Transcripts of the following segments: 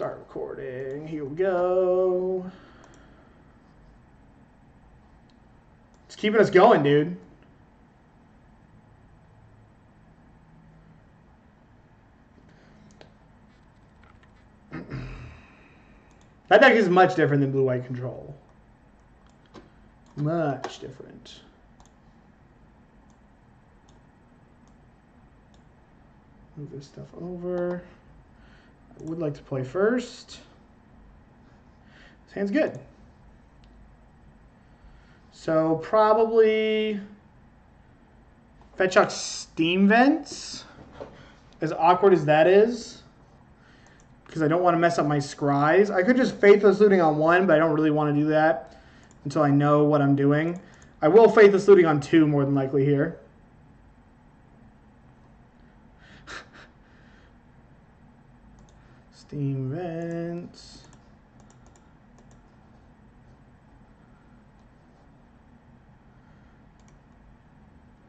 Start recording. Here we go. It's keeping us going, dude. That deck is much different than blue white control. Much different. Move this stuff over. Would like to play first. This hand's good. So probably Fetchhawk Steam Vents. As awkward as that is. Because I don't want to mess up my scries. I could just Faithless Looting on one, but I don't really want to do that until I know what I'm doing. I will Faithless Looting on two more than likely here. Steam vents.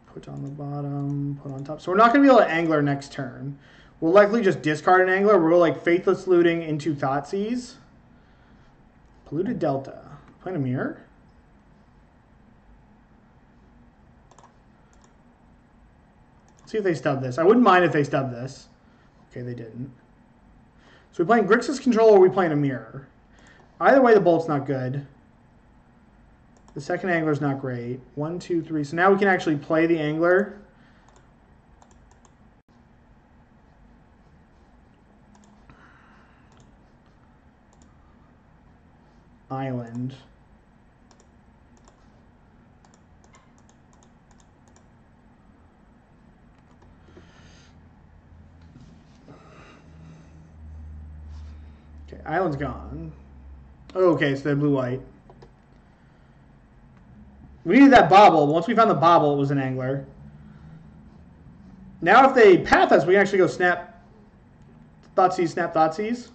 Put on the bottom, put on top. So we're not going to be able to angler next turn. We'll likely just discard an angler. We'll like Faithless Looting into Thoughtseize. Polluted Delta. Playing a mirror? see if they stub this. I wouldn't mind if they stub this. Okay, they didn't. So we playing Grixis Control or we playing a mirror? Either way, the bolt's not good. The second angler's not great. One, two, three. So now we can actually play the angler. Island. Island's gone. Oh, okay, so they're blue-white. We needed that bauble. Once we found the bauble, it was an angler. Now if they path us, we can actually go snap Thoughtseize, snap Thoughtseize.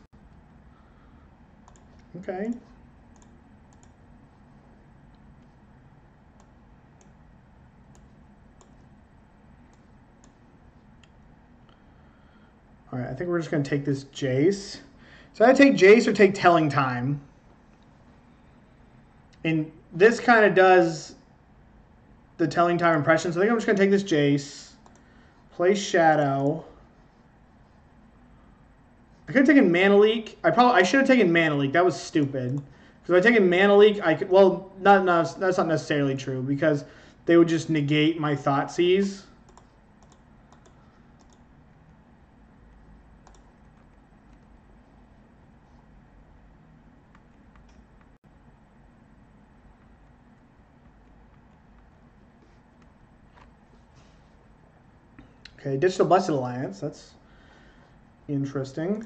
Okay. All right, I think we're just going to take this Jace. So I take Jace or take Telling Time. And this kind of does the Telling Time impression. So I think I'm just going to take this Jace, play Shadow. I could have taken Mana Leak. I probably I should have taken Mana Leak. That was stupid. Because if I taken Mana Leak, I could well not, not that's not necessarily true because they would just negate my Thoughtseize. Okay, the Blessed Alliance. That's interesting.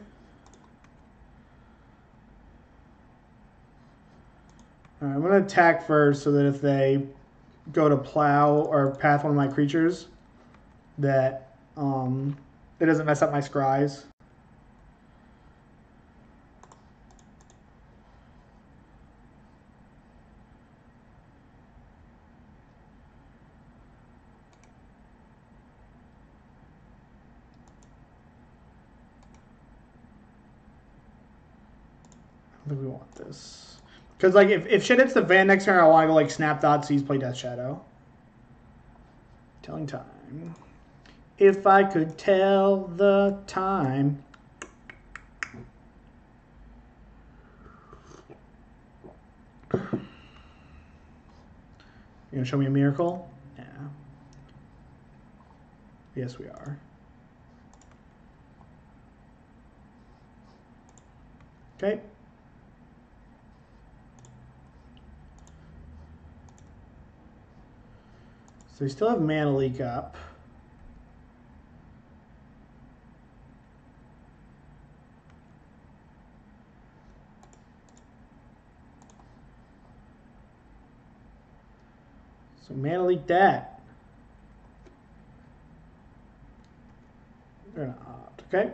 I'm going to attack first so that if they go to plow or path one of my creatures, that um, it doesn't mess up my scries. Because, like, if, if shit hits the van next turn, I want to go, like, snap Thoughtseize, play Death Shadow. Telling time. If I could tell the time. You gonna show me a miracle? Yeah. Yes, we are. Okay. So we still have Mana Leak up. So Mana Leak that. We're gonna opt, okay?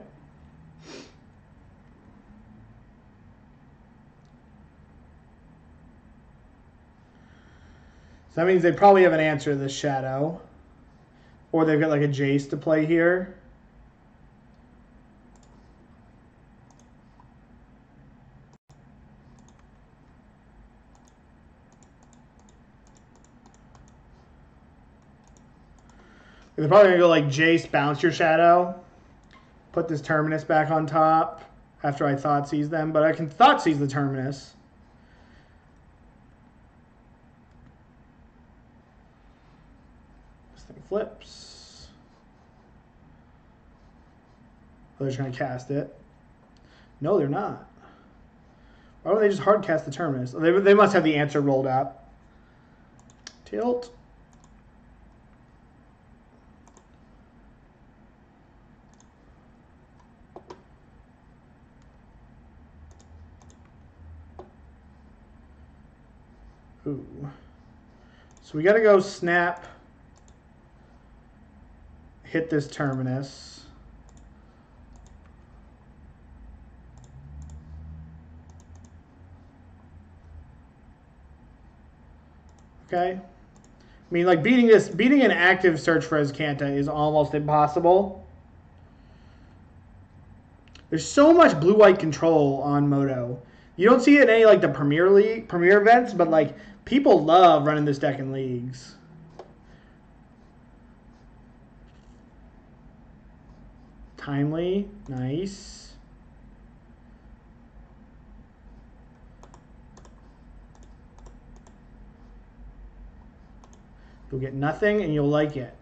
So that means they probably have an answer to the shadow. Or they've got like a Jace to play here. They're probably gonna go like Jace, bounce your shadow, put this terminus back on top after I Thoughtseize them, but I can Thoughtseize the terminus. Flips. Oh, they're just gonna cast it. No, they're not. Why would they just hard cast the Terminus? They, they must have the answer rolled up. Tilt. Ooh. So we got to go snap, hit this terminus. Okay. I mean, like beating this, beating an active search for Azcanta is almost impossible. There's so much blue-white control on Moto. You don't see it in any like the Premier League, Premier events, but like people love running this deck in leagues. Timely, nice. You'll get nothing and you'll like it.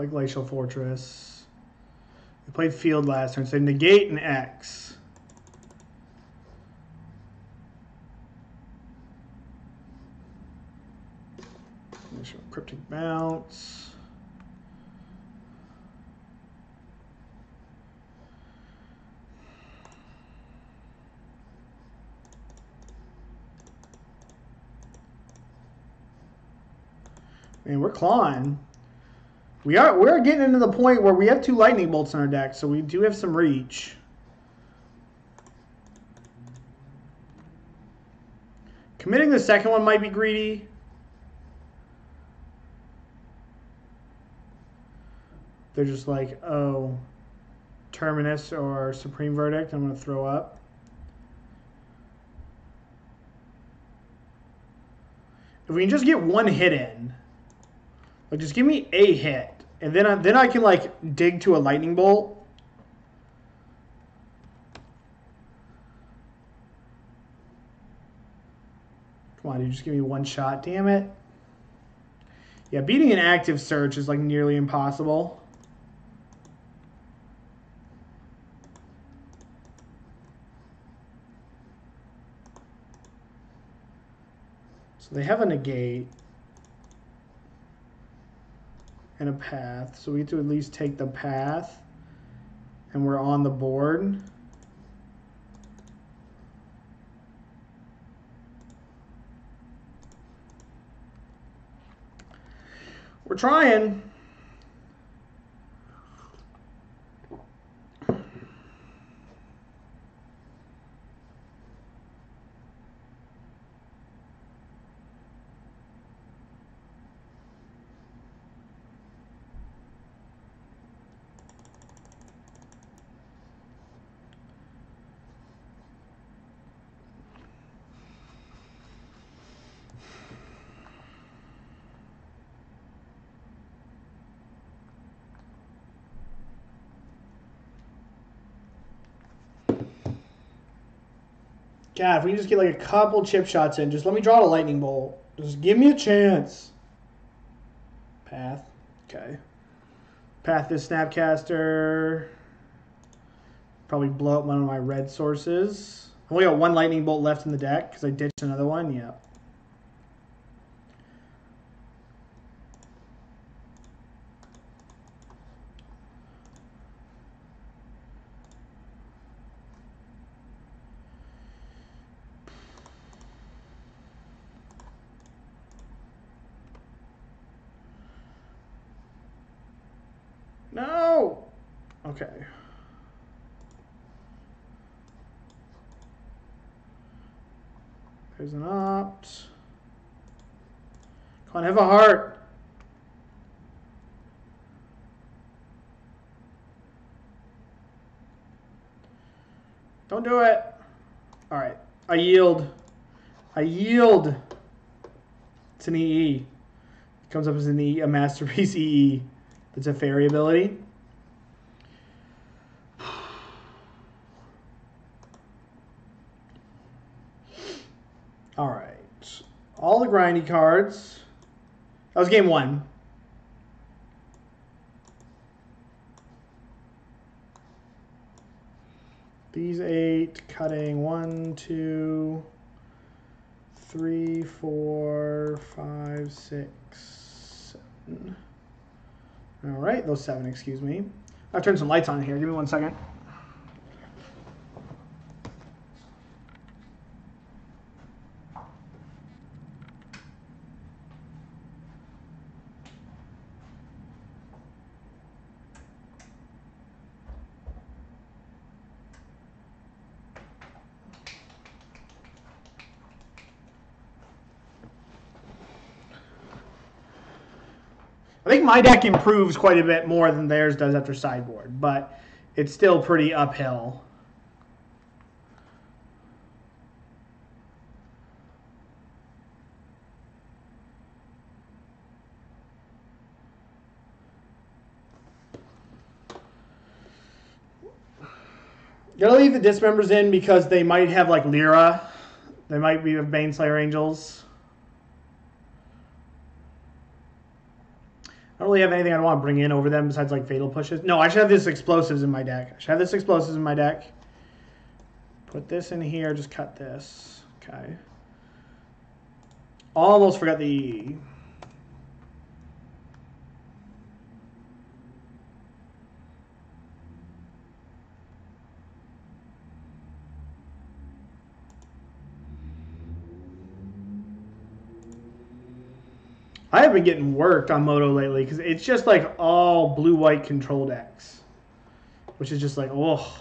Play Glacial Fortress. We played Field last turn, so negate an X. Cryptic Bounce. Man, we're clawing. We are we're getting into the point where we have two lightning bolts in our deck, so we do have some reach. Committing the second one might be greedy. They're just like, oh, Terminus or Supreme Verdict, I'm going to throw up. If we can just get one hit in, like, just give me a hit, and then I, then I can like dig to a lightning bolt. Come on, you just give me one shot. Damn it. Yeah, beating an active search is like nearly impossible. So they have a negate and a path. So we get to at least take the path and we're on the board. We're trying. God, if we can just get like a couple chip shots in, just let me draw a lightning bolt. Just give me a chance. Path. Okay. Path this Snapcaster. Probably blow up one of my red sources. I only got one lightning bolt left in the deck because I ditched another one. Yep. No! Okay. Poison opt. Come on, have a heart. Don't do it. All right. I yield. I yield. It's an EE. It comes up as an E, a masterpiece EE. That's Teferi ability. All right. All the grindy cards. That was game one. These eight, cutting one, two, three, four, five, six, seven. All right, those seven, excuse me. I've turned some lights on here. Give me one second. My deck improves quite a bit more than theirs does after sideboard, but it's still pretty uphill. Gotta leave the dismembers in because they might have like Lyra. They might be with Baneslayer Angels. I don't really have anything I want to bring in over them besides like fatal pushes. No, I should have this explosives in my deck. I should have this explosives in my deck. Put this in here, just cut this. Okay. Almost forgot the I have been getting worked on Moto lately because it's just like all blue white control decks, which is just like, oh.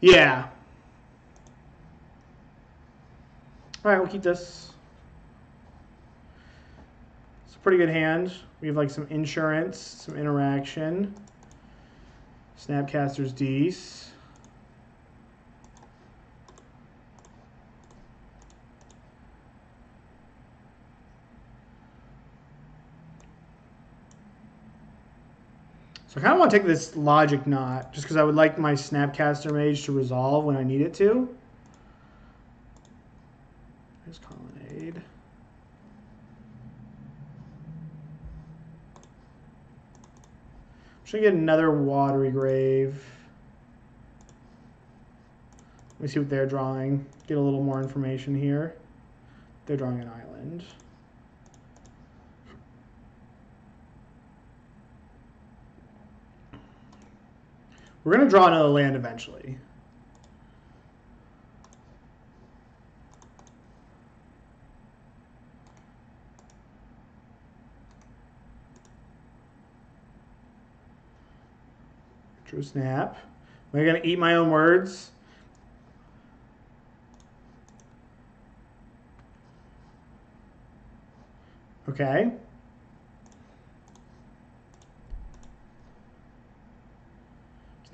Yeah. All right, we'll keep this. It's a pretty good hand. We have like some insurance, some interaction. Snapcaster's Dees. So I kind of want to take this Logic Knot, just because I would like my Snapcaster Mage to resolve when I need it to. There's Colonnade. Should get another Watery Grave. Let me see what they're drawing. Get a little more information here. They're drawing an island. We're going to draw another land eventually. True snap. Am I going to eat my own words? Okay.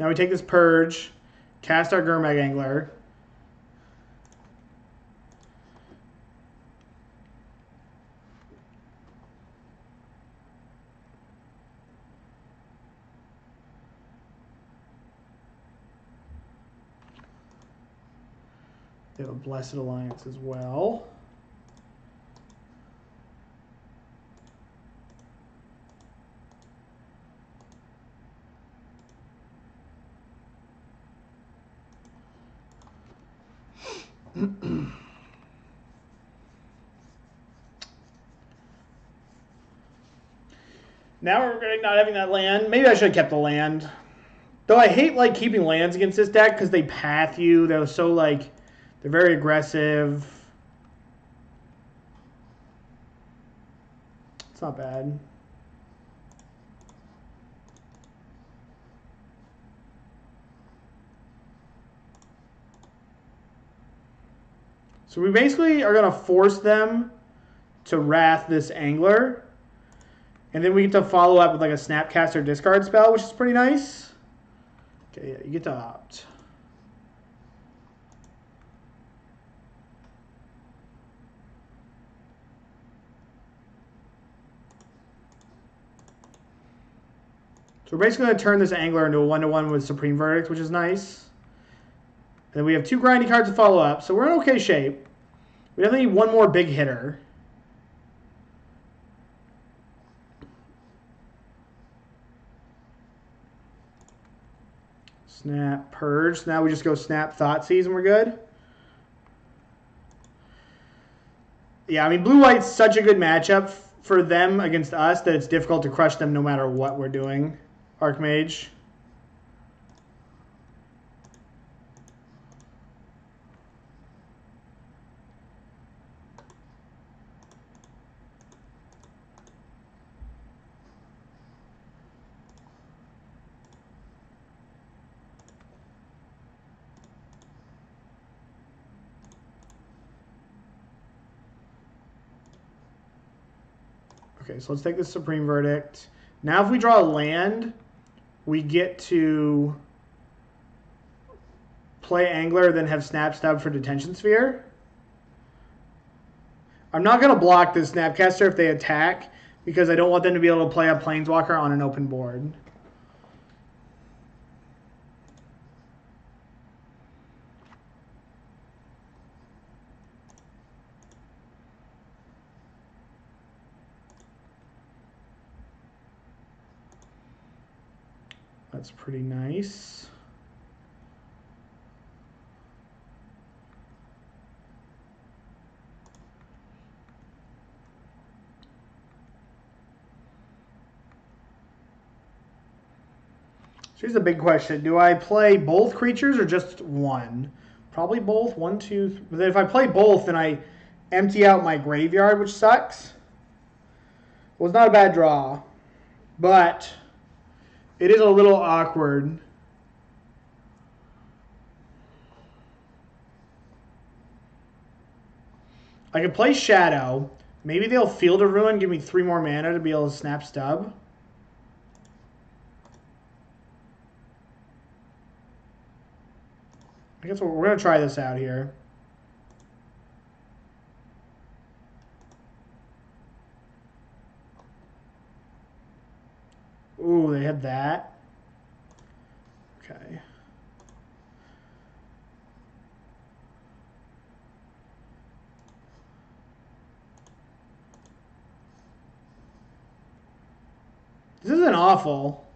Now we take this Purge, cast our Gurmag Angler. They have a Blessed Alliance as well. Now we're regretting not having that land. Maybe I should have kept the land. Though I hate like keeping lands against this deck because they path you. They're so like they're very aggressive. It's not bad. So we basically are going to force them to wrath this angler. And then we get to follow up with like a snapcaster discard spell, which is pretty nice. Okay, yeah, you get to opt. So we're basically going to turn this angler into a one-to-one with Supreme Verdict, which is nice. And then we have two grindy cards to follow up, so we're in okay shape. We definitely need one more big hitter. Snap, purge. Now we just go snap, Thoughtseize, and we're good. Yeah, I mean, blue-white's such a good matchup for them against us that it's difficult to crush them no matter what we're doing. Archmage. So let's take the Supreme Verdict. Now if we draw a land, we get to play Angler, then have Snap Stub for Detention Sphere. I'm not going to block the Snapcaster if they attack, because I don't want them to be able to play a Planeswalker on an open board. That's pretty nice. Here's a big question. Do I play both creatures or just one? Probably both. One, two. But then if I play both, then I empty out my graveyard, which sucks. Well, it's not a bad draw. But it is a little awkward. I could play Shadow. Maybe they'll Field of Ruin, give me three more mana to be able to snap stub. I guess we're going to try this out here. Ooh, they had that. Okay. This isn't awful.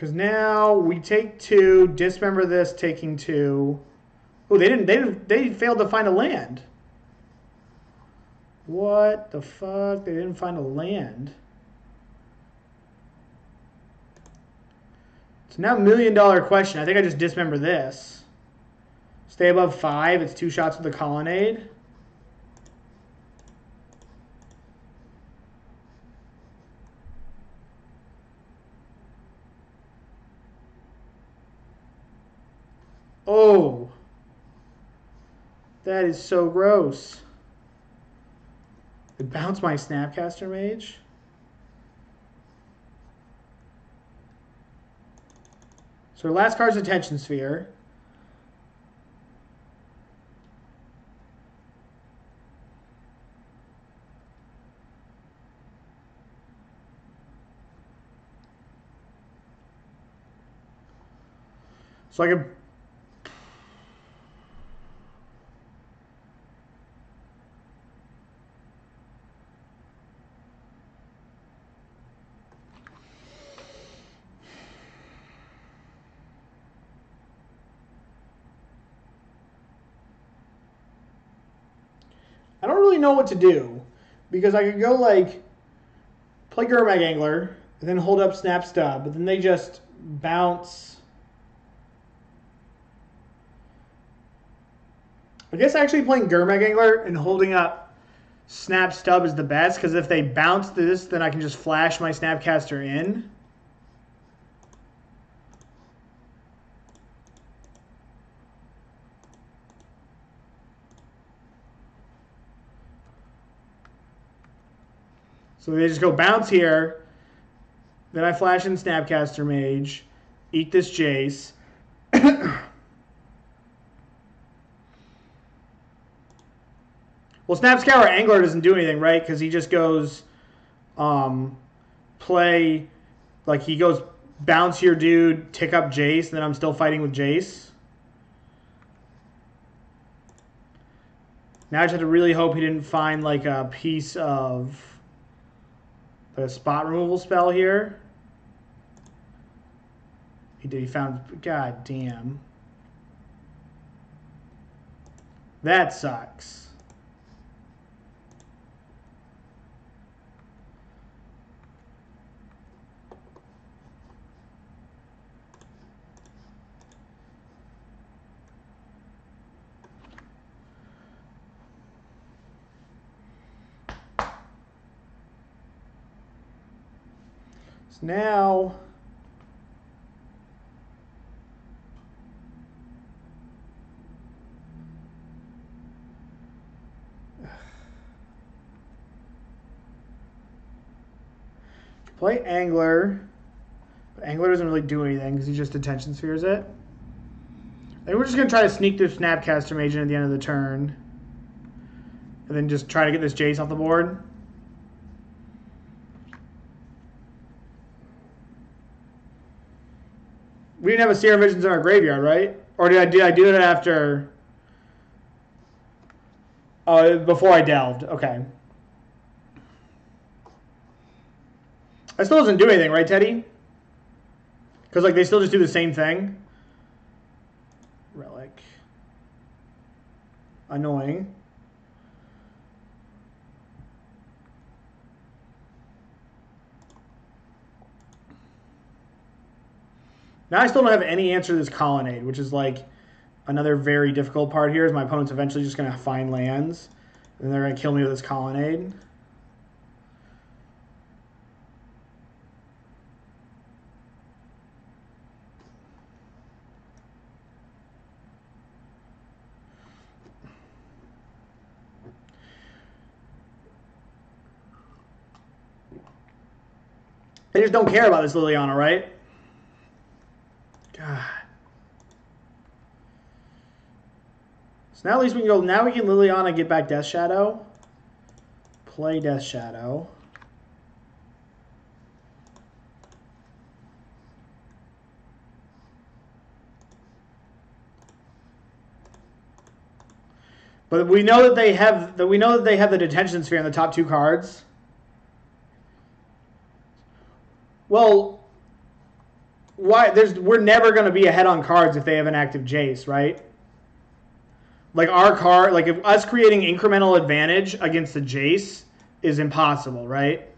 Because now we take two, dismember this, taking two. Oh, they didn't. They. They failed to find a land. What the fuck? They didn't find a land. It's now million dollar question. I think I just dismember this. Stay above five. It's two shots with the colonnade. Oh. That is so gross. It bounced my Snapcaster Mage. So our last card's Detention Sphere. So I can know what to do because I could go like play Gurmag Angler and then hold up Snap Stub, but then they just bounce. I guess actually playing Gurmag Angler and holding up Snap Stub is the best because if they bounce this, then I can just flash my Snapcaster in. So they just go bounce here. Then I flash in Snapcaster Mage, eat this Jace. well, Snapscour Angler doesn't do anything, right? Because he just goes um, play, like he goes bounce your dude, tick up Jace, and then I'm still fighting with Jace. Now I just have to really hope he didn't find like a piece of the spot removal spell here. He did. He found. God damn. That sucks. So now play Angler. But Angler doesn't really do anything because he just Detention Spheres it. And we're just going to try to sneak this Snapcaster Mage in at the end of the turn. And then just try to get this Jace off the board. We didn't have a Serum Visions in our graveyard, right? Or did I did I do it after? Oh, before I delved. Okay. That still doesn't do anything, right, Teddy? Because like they still just do the same thing. Relic. Annoying. Now I still don't have any answer to this colonnade, which is like another very difficult part here. Is my opponent's eventually just going to find lands, and they're going to kill me with this colonnade. They just don't care about this Liliana, right? God. So now at least we can go, now we can Liliana get back Death Shadow. Play Death Shadow. But we know that they have that we know that they have the detention sphere in the top two cards. Well, why? There's we're never going to be ahead on cards if they have an active Jace, right? Like our card, like if us creating incremental advantage against the Jace is impossible, right?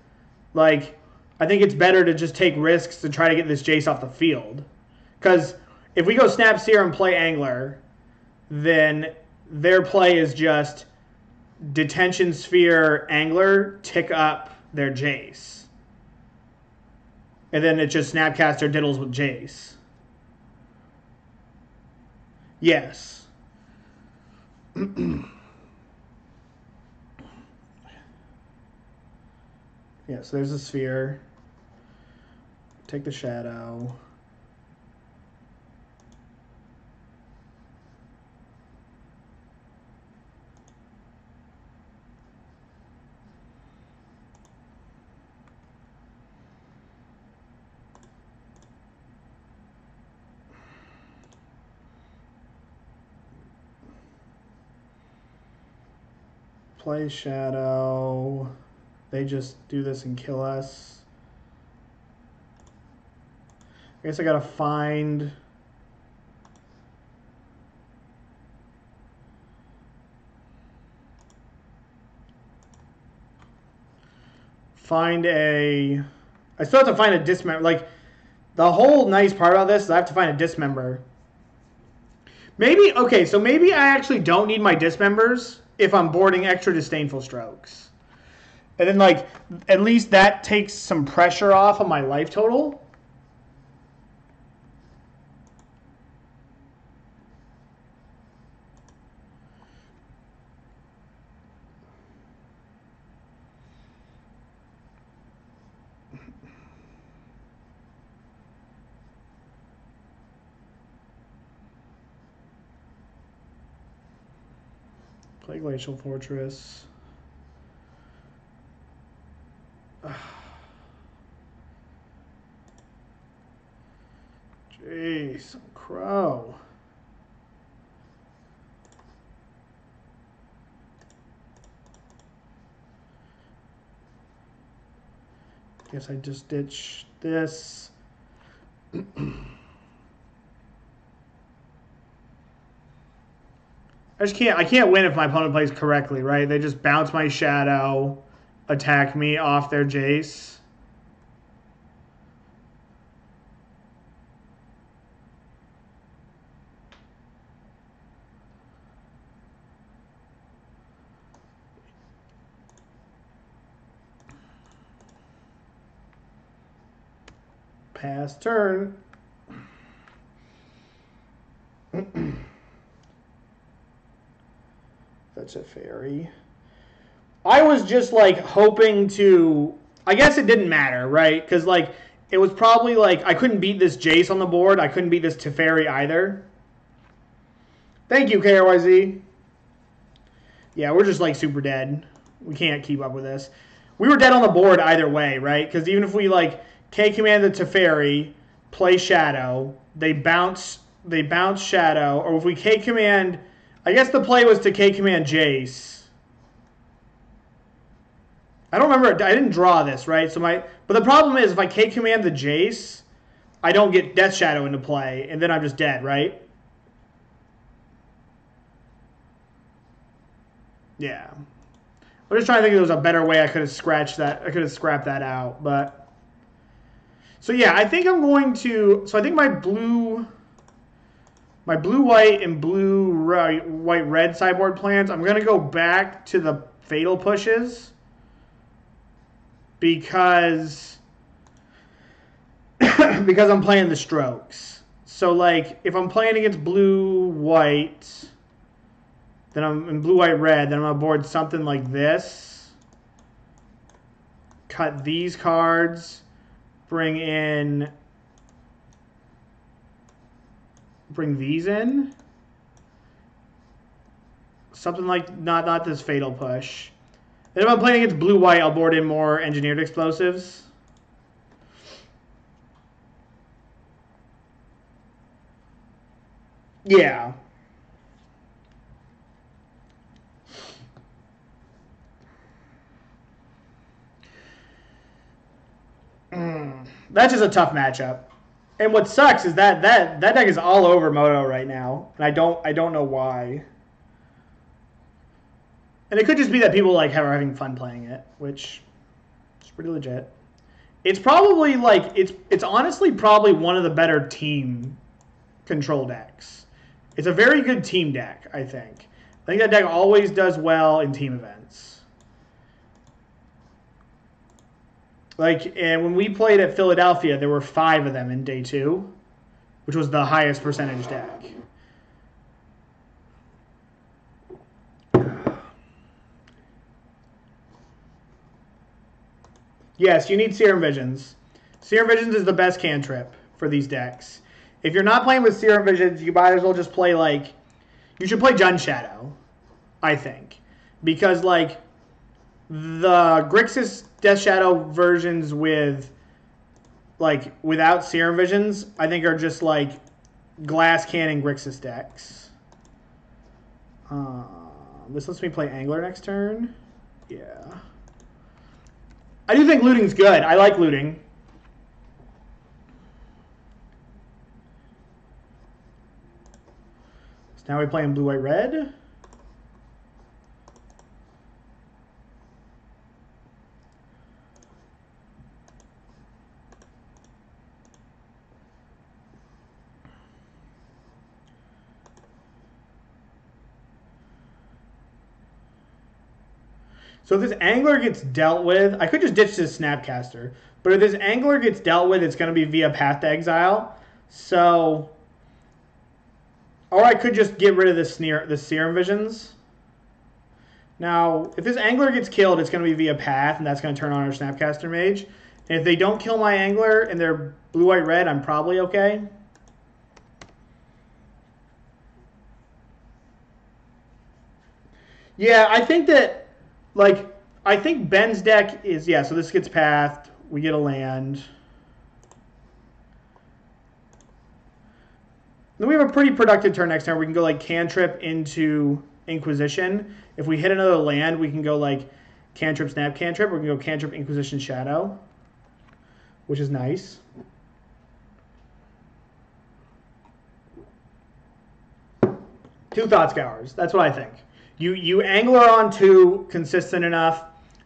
Like I think it's better to just take risks to try to get this Jace off the field, because if we go Snap Seer and play Angler, then their play is just detention sphere angler tick up their Jace. And then it just Snapcaster diddles with Jace. Yes. yeah, so there's a sphere. Take the shadow. Play Shadow. They just do this and kill us. I guess I gotta find... Find a... I still have to find a dismember. Like, the whole nice part about this is I have to find a dismember. Maybe okay, so maybe I actually don't need my dismembers if I'm boarding extra disdainful strokes. And then like at least that takes some pressure off of my life total. Play Glacial Fortress. Jeez, crow. Guess I just ditch this. I just can't. I can't win if my opponent plays correctly, right? They just bounce my shadow, attack me off their Jace. Pass turn. That's Teferi. I was just like hoping to. I guess it didn't matter, right? Because like it was probably like I couldn't beat this Jace on the board. I couldn't beat this Teferi either. Thank you, KRYZ. Yeah, we're just like super dead. We can't keep up with this. We were dead on the board either way, right? Because even if we like K command the Teferi, play Shadow, they bounce they bounce Shadow, or if we K command I guess the play was to K command Jace. I don't remember. I didn't draw this, right? So my, but the problem is if I K command the Jace, I don't get Death Shadow into play, and then I'm just dead, right? Yeah. I'm just trying to think if there was a better way I could have scratched that. I could have scrapped that out, but. So yeah, I think I'm going to. So I think my blue my blue white and blue white red sideboard plans, I'm going to go back to the fatal pushes because because I'm playing the strokes. So like if I'm playing against blue white, then I'm in blue white red, then I'm gonna board something like this. Cut these cards, bring in bring these in. Something like not not this fatal push. And if I'm playing against blue white, I'll board in more engineered explosives. Yeah. Mm. That's just a tough matchup. And what sucks is that that that deck is all over Moto right now, and I don't I don't know why. And it could just be that people like are having fun playing it, which is pretty legit. It's probably like it's it's honestly probably one of the better team control decks. It's a very good team deck, I think. I think that deck always does well in team events. Like, when we played at Philadelphia, there were five of them in day two, which was the highest percentage deck. Yes, you need Serum Visions. Serum Visions is the best cantrip for these decks. If you're not playing with Serum Visions, you might as well just play like you should play Jund Shadow, I think. Because like the Grixis Death Shadow versions with like without Serum Visions, I think are just like glass cannon Grixis decks. Uh, this lets me play Angler next turn. Yeah. I do think looting's good. I like looting. So now we play in blue, white, red. So if this angler gets dealt with, I could just ditch this snapcaster. But if this angler gets dealt with, it's going to be via path to exile. So, or I could just get rid of the sneer, the serum visions. Now, if this angler gets killed, it's going to be via path, and that's going to turn on our snapcaster mage. And if they don't kill my angler and they're blue, white, red, I'm probably okay. Yeah, I think that, like, I think Ben's deck is, yeah, so this gets pathed. We get a land. Then we have a pretty productive turn next turn. We can go, like, cantrip into Inquisition. If we hit another land, we can go, like, cantrip, snap, cantrip. We can go cantrip, Inquisition, Shadow, which is nice. Two Thought Scours. That's what I think. You you angler on two consistent enough,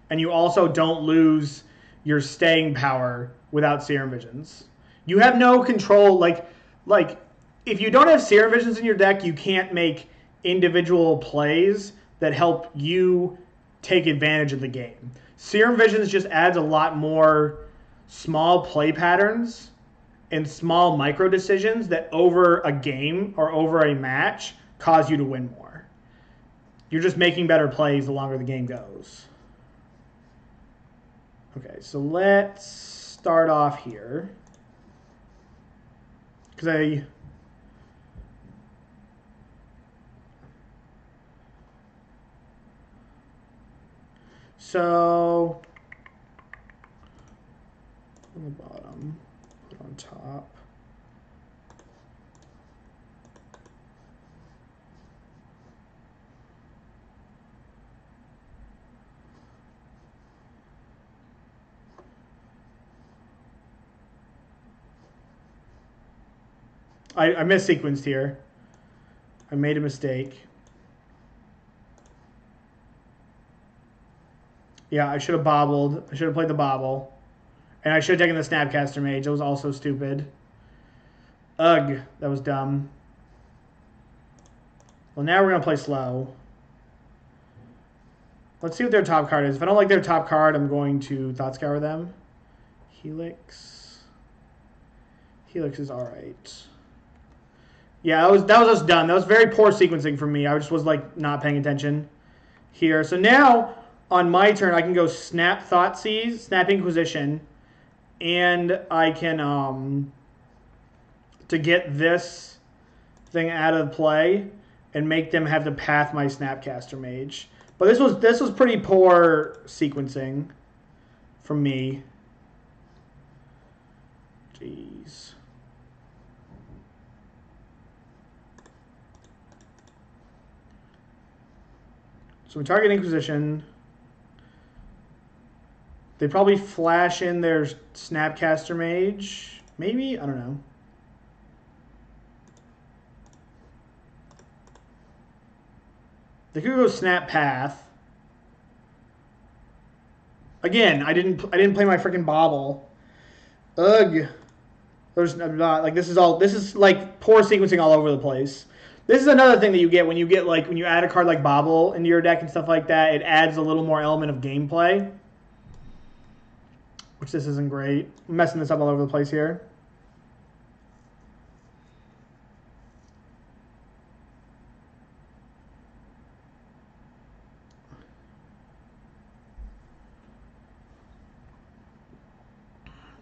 and you also don't lose your staying power without serum visions. You have no control. Like like if you don't have serum visions in your deck, you can't make individual plays that help you take advantage of the game. Serum visions just adds a lot more small play patterns and small micro decisions that over a game or over a match cause you to win more. You're just making better plays the longer the game goes. Okay, so let's start off here. Because I... So, on the bottom, put on top. I, I missequenced here. I made a mistake. Yeah, I should have bobbled. I should have played the bauble. And I should have taken the Snapcaster Mage. That was also stupid. Ugh, that was dumb. Well, now we're going to play slow. Let's see what their top card is. If I don't like their top card, I'm going to Thought Scour them. Helix. Helix is alright. Yeah, that was that was us done. That was very poor sequencing for me. I just was like not paying attention here. So now on my turn, I can go snap Thoughtseize, snap Inquisition, and I can um to get this thing out of play and make them have to path my Snapcaster Mage. But this was this was pretty poor sequencing from me. Jeez. So we target Inquisition. They probably flash in their Snapcaster Mage. Maybe? I don't know. They could go Snap Path. Again, I didn't I didn't play my freaking bauble. Ugh. There's not like this is all this is like poor sequencing all over the place. This is another thing that you get when you get like when you add a card like Bauble into your deck and stuff like that. It adds a little more element of gameplay, which this isn't great. I'm messing this up all over the place here.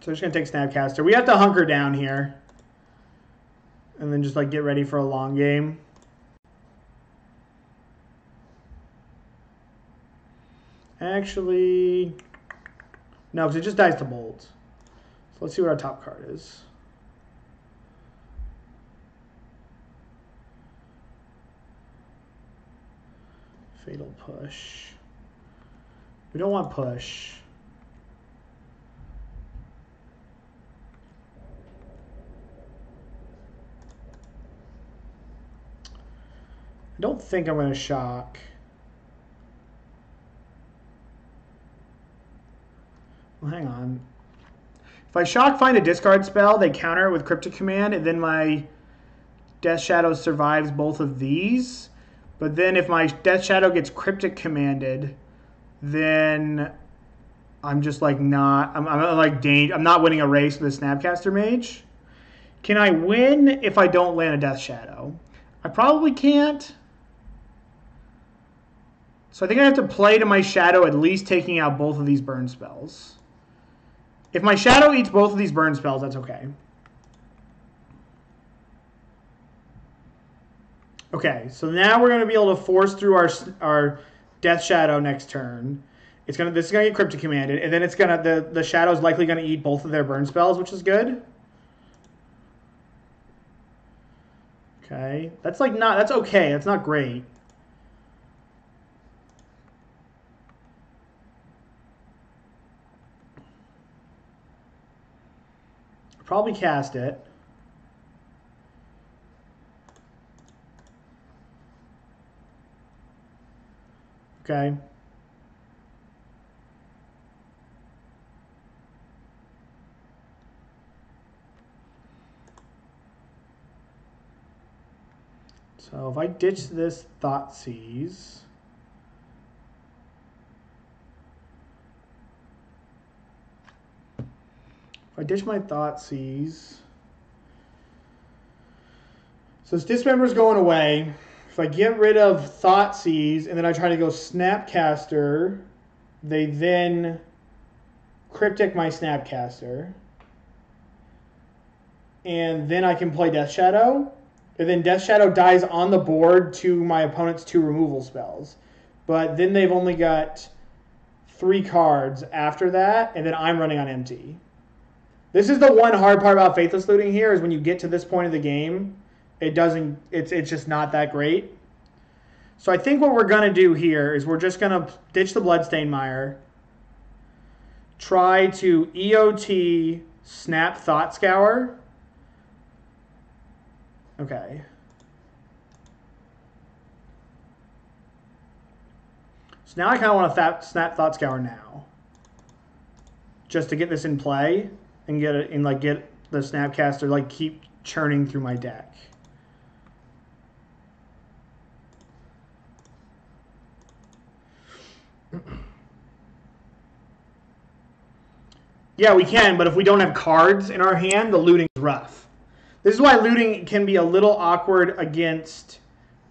So I'm just gonna take Snapcaster. We have to hunker down here and then just like get ready for a long game. Actually, no, because it just dies to bolt. So let's see what our top card is. Fatal push. We don't want push. I don't think I'm going to shock. Well, hang on. If I shock find a discard spell, they counter it with Cryptic Command, and then my Death Shadow survives both of these. But then if my Death Shadow gets Cryptic Commanded, then I'm just like not. I'm, I'm like dang, I'm not winning a race with a Snapcaster Mage. Can I win if I don't land a Death Shadow? I probably can't. So I think I have to play to my Shadow at least taking out both of these burn spells. If my Shadow eats both of these burn spells, that's okay. Okay, so now we're going to be able to force through our our Death Shadow next turn. It's gonna this is gonna get cryptic commanded, and then it's gonna the the Shadow's likely gonna eat both of their burn spells, which is good. Okay, that's like not that's okay. That's not great. Probably cast it. Okay. So if I ditch this Thoughtseize, if I ditch my Thoughtseize, so this is going away. If I get rid of Thoughtseize and then I try to go Snapcaster, they then Cryptic my Snapcaster. And then I can play Death Shadow. And then Death Shadow dies on the board to my opponent's two removal spells. But then they've only got three cards after that, and then I'm running on empty. This is the one hard part about Faithless Looting here is when you get to this point of the game, it doesn't it's it's just not that great. So I think what we're gonna do here is we're just gonna ditch the Bloodstained Mire, try to EOT Snap Thought Scour. Okay. So now I kind of want to snap Thought Scour now, just to get this in play and get it and like get the Snapcaster like keep churning through my deck. Yeah, we can, but if we don't have cards in our hand, the looting is rough. This is why looting can be a little awkward against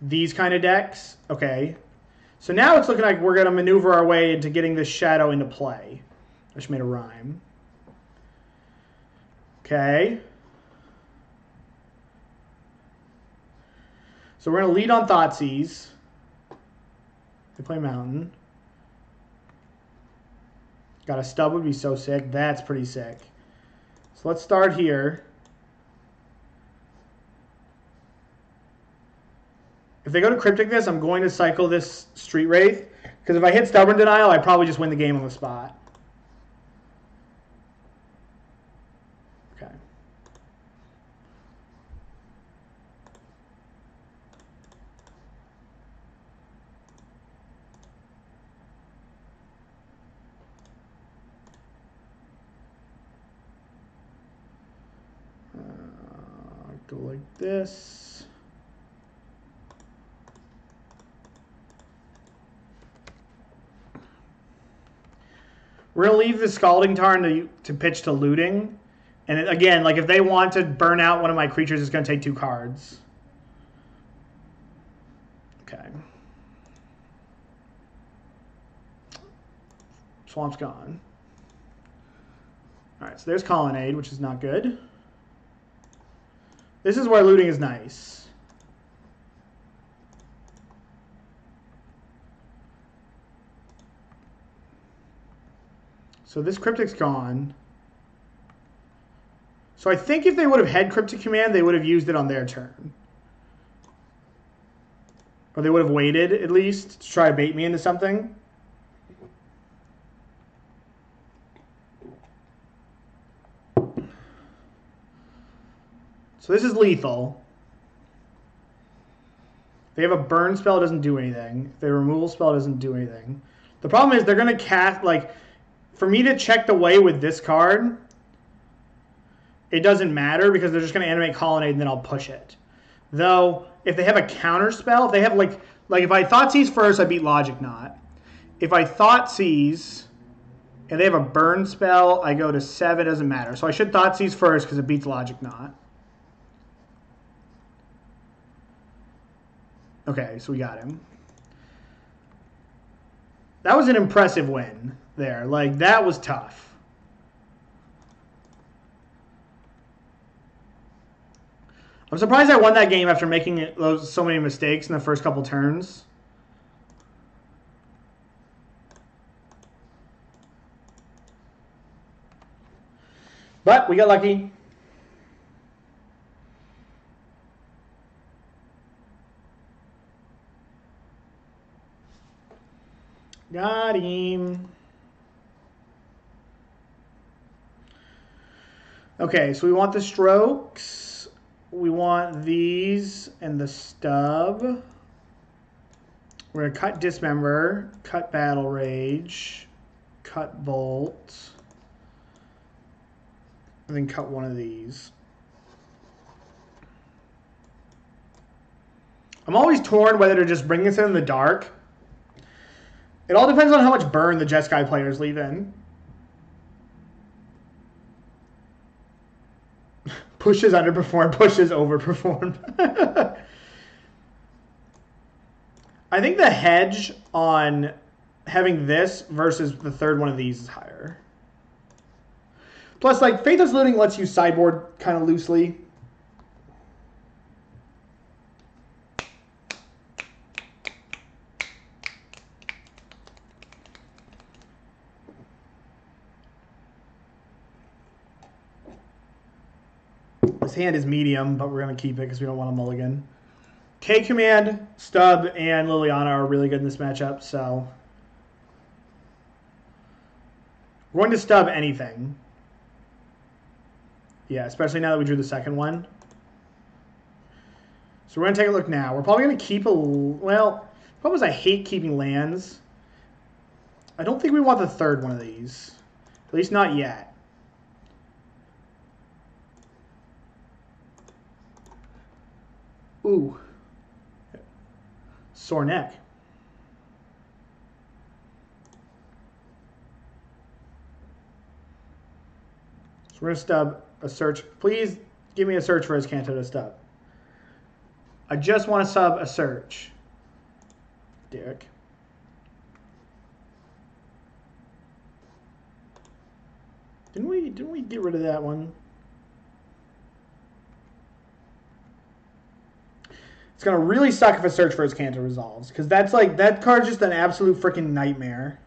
these kind of decks. Okay. So now it's looking like we're going to maneuver our way into getting this shadow into play. I just made a rhyme. Okay. So we're going to lead on Thoughtseize. They play Mountain. Got a stub would be so sick. That's pretty sick. So let's start here. If they go to Cryptic this, I'm going to cycle this Street Wraith. Because if I hit Stubborn Denial, I probably just win the game on the spot. go like this. We're going to leave the Scalding Tarn to, to pitch to looting. And again, like if they want to burn out one of my creatures, it's going to take two cards. Okay. Swamp's gone. All right, so there's Colonnade, which is not good. This is why looting is nice. So this cryptic's gone. So I think if they would have had cryptic command, they would have used it on their turn. Or they would have waited, at least, to try to bait me into something. So this is lethal. They have a burn spell, doesn't do anything. They removal spell, doesn't do anything. The problem is they're going to cast, like, for me to check the way with this card, it doesn't matter because they're just going to animate Colonnade and then I'll push it. Though, if they have a counter spell, if they have, like, like if I thought Thoughtseize first, I beat Logic Knot. if I thought Thoughtseize and they have a burn spell, I go to seven, doesn't matter. So I should thought Thoughtseize first because it beats Logic Knot. Okay, so we got him. That was an impressive win there. Like, that was tough. I'm surprised I won that game after making so many mistakes in the first couple turns. But we got lucky. Got him. Okay, so we want the strokes. We want these and the stub. We're going to cut dismember, cut battle rage, cut bolt, and then cut one of these. I'm always torn whether to just bring this in the dark it all depends on how much burn the Jeskai players leave in. pushes underperformed, pushes overperformed. I think the hedge on having this versus the third one of these is higher. Plus, like, Faithless Looting lets you sideboard kind of loosely. His hand is medium, but we're going to keep it because we don't want a mulligan. K Command, Stub, and Liliana are really good in this matchup, so... We're going to stub anything. Yeah, especially now that we drew the second one. So we're going to take a look now. We're probably going to keep a... Well, problem is I hate keeping lands. I don't think we want the third one of these. At least not yet. Ooh. Sore neck. So we're going to stub a search. Please give me a search for Azcanta to stub. I just want to sub a search. Derek. Didn't we didn't we get rid of that one? It's gonna really suck if a search for his Azcanta resolves, because that's like that card's just an absolute freaking nightmare.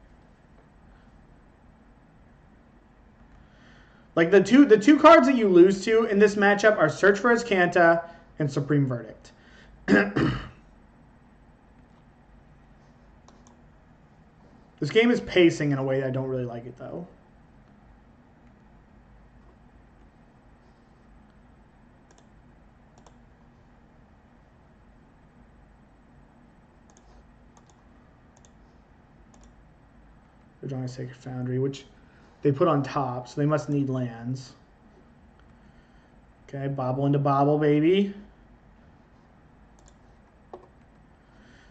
Like the two the two cards that you lose to in this matchup are Search for Azcanta and Supreme Verdict. this game is pacing in a way that I don't really like it though. Giant Sacred Foundry, which they put on top, so they must need lands. Okay, bauble into bauble, baby.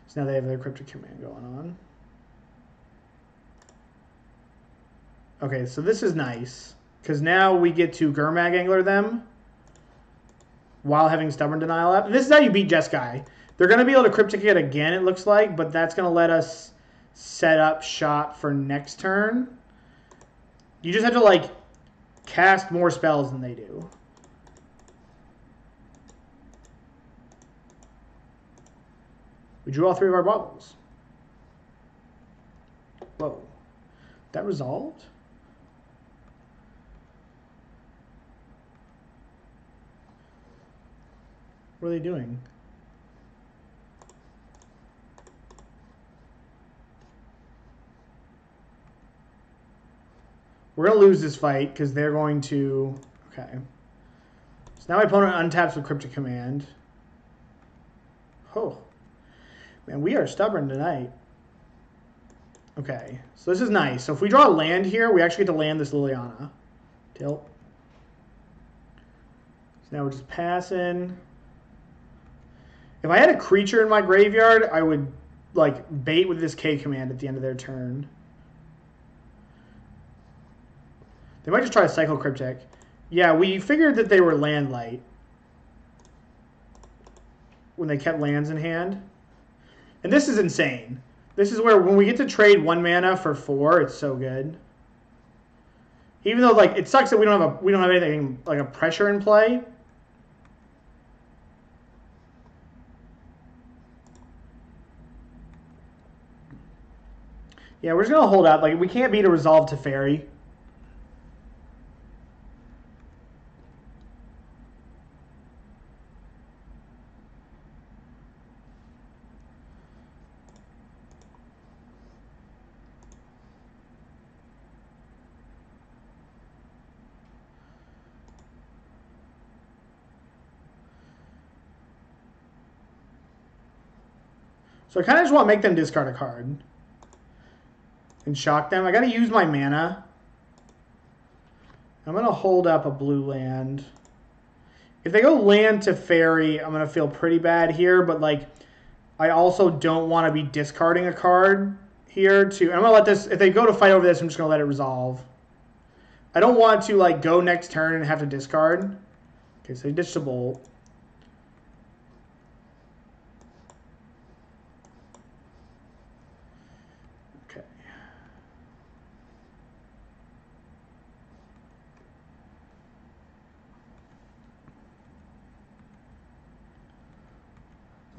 So now they have their cryptic command going on. Okay, so this is nice, because now we get to Gurmag Angler them while having Stubborn Denial up. This is how you beat Jeskai. They're going to be able to Cryptic it again, it looks like, but that's going to let us set up shot for next turn. You just have to like cast more spells than they do. We drew all three of our baubles. Whoa. That resolved? What are they doing? We're going to lose this fight because they're going to... Okay. So now my opponent untaps with Cryptic Command. Oh. Man, we are stubborn tonight. Okay, so this is nice. So if we draw a land here, we actually get to land this Liliana. Tilt. So now we're just passing. If I had a creature in my graveyard, I would like bait with this K command at the end of their turn. They might just try to cycle Cryptic. Yeah, we figured that they were land light when they kept lands in hand. And this is insane. This is where when we get to trade one mana for four, it's so good. Even though like it sucks that we don't have a we don't have anything like a pressure in play. Yeah, we're just gonna hold out. Like we can't beat a resolve Teferi. So I kind of just want to make them discard a card. And shock them. I got to use my mana. I'm going to hold up a blue land. If they go land Teferi, I'm going to feel pretty bad here. But, like, I also don't want to be discarding a card here. to. I'm going to let this... If they go to fight over this, I'm just going to let it resolve. I don't want to, like, go next turn and have to discard. Okay, so he ditched a bolt.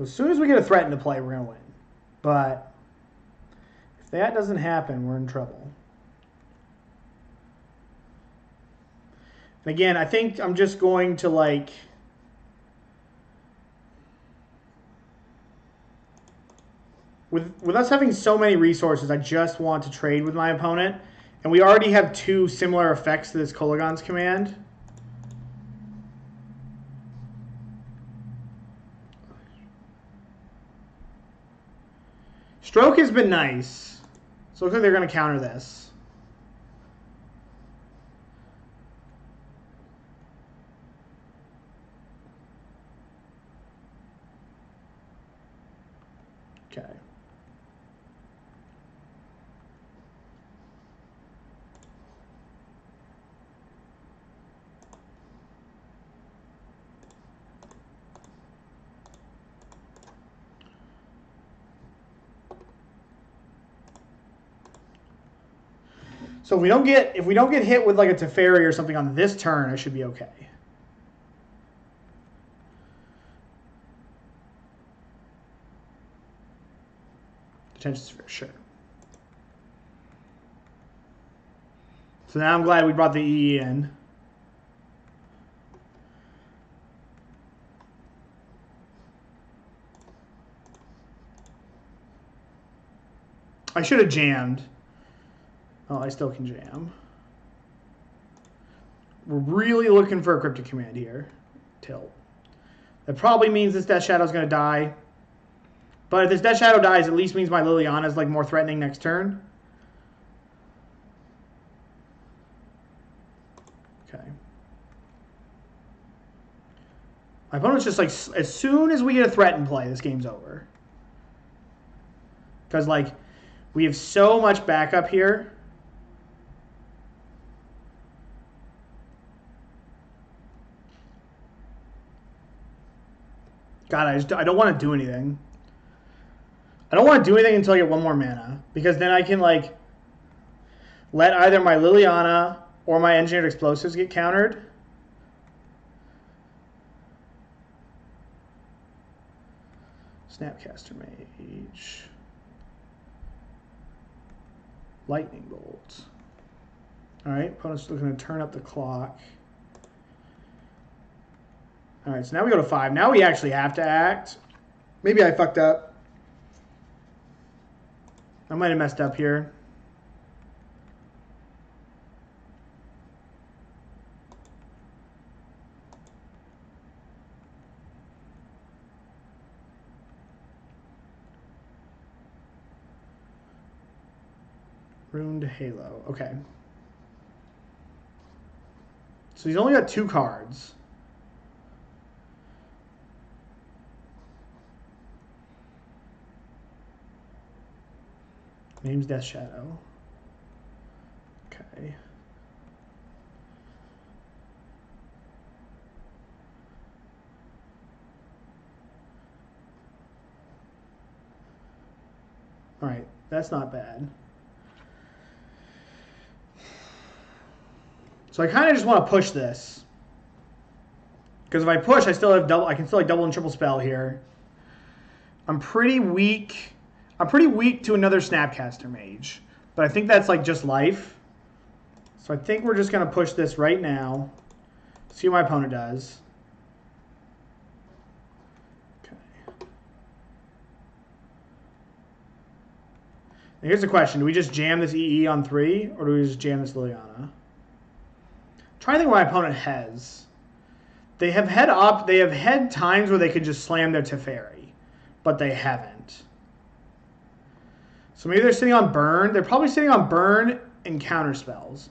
As soon as we get a threat into play, we're going to win. But if that doesn't happen, we're in trouble. And again, I think I'm just going to like... With, with us having so many resources, I just want to trade with my opponent. And we already have two similar effects to this Kolaghan's command. Stroke has been nice. So looks like they're going to counter this. Okay. So if we don't get if we don't get hit with like a Teferi or something on this turn, I should be okay. Detention sphere, sure. So now I'm glad we brought the EE in. I should have jammed. Oh, I still can jam. We're really looking for a cryptic command here. Tilt. That probably means this Death Shadow is going to die. But if this Death Shadow dies, at least means my Liliana is like more threatening next turn. Okay. My opponent's just like, as soon as we get a threat in play, this game's over. Because like, we have so much backup here. God, I just I don't want to do anything. I don't want to do anything until I get one more mana because then I can like let either my Liliana or my engineered explosives get countered. Snapcaster Mage. Lightning Bolt. Alright, opponent's looking to turn up the clock. All right, so now we go to five. Now we actually have to act. Maybe I fucked up. I might have messed up here. Runed Halo. Okay. So he's only got two cards. Name's Death Shadow. Okay. All right, that's not bad. So I kind of just want to push this. Because if I push, I still have double. I can still like double and triple spell here. I'm pretty weak. I'm pretty weak to another Snapcaster Mage, but I think that's like just life. So I think we're just gonna push this right now. See what my opponent does. Okay. Now here's the question: Do we just jam this EE on three, or do we just jam this Liliana? trying to think what my opponent has. They have had up. They have had times where they could just slam their Teferi, but they haven't. So maybe they're sitting on burn. They're probably sitting on burn and counter spells.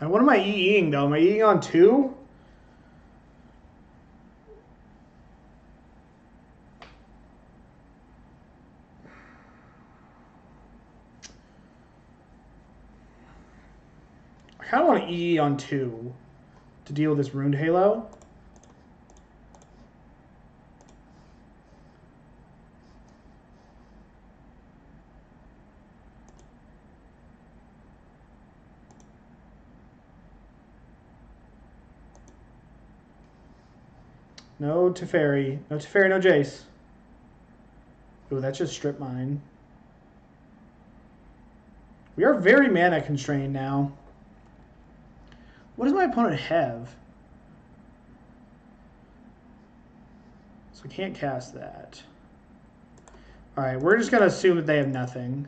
And what am I eating though? Am I eating on two? Kind of want to E on two to deal with this Runed Halo. No Teferi. No Teferi, no Jace. Ooh, that's just strip mine. We are very mana constrained now. What does my opponent have? So I can't cast that. Alright, we're just going to assume that they have nothing.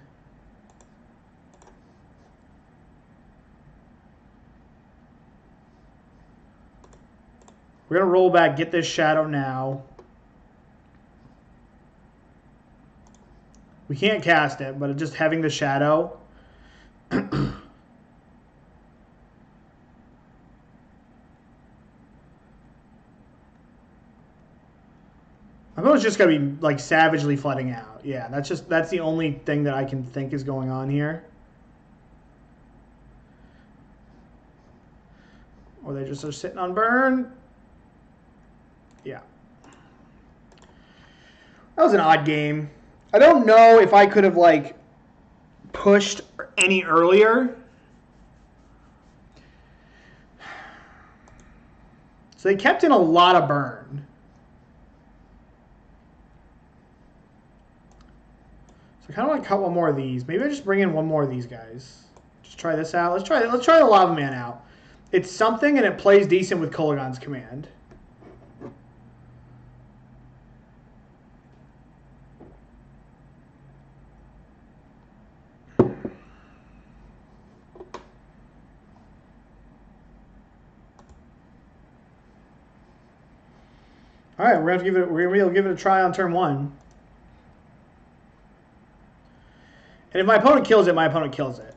We're going to roll back, get this shadow now. We can't cast it, but just having the shadow Was just gonna be like savagely flooding out. Yeah, that's just that's the only thing that I can think is going on here. Or they just are sitting on burn. Yeah. That was an odd game. I don't know if I could have like pushed any earlier. So they kept in a lot of burn. I kind of want to cut one more of these. Maybe I just bring in one more of these guys. Just try this out. Let's try let's try the Lava Man out. It's something and it plays decent with Kolaghan's command. All right, we're gonna give it. We're gonna give it a try on turn one. And if my opponent kills it, my opponent kills it.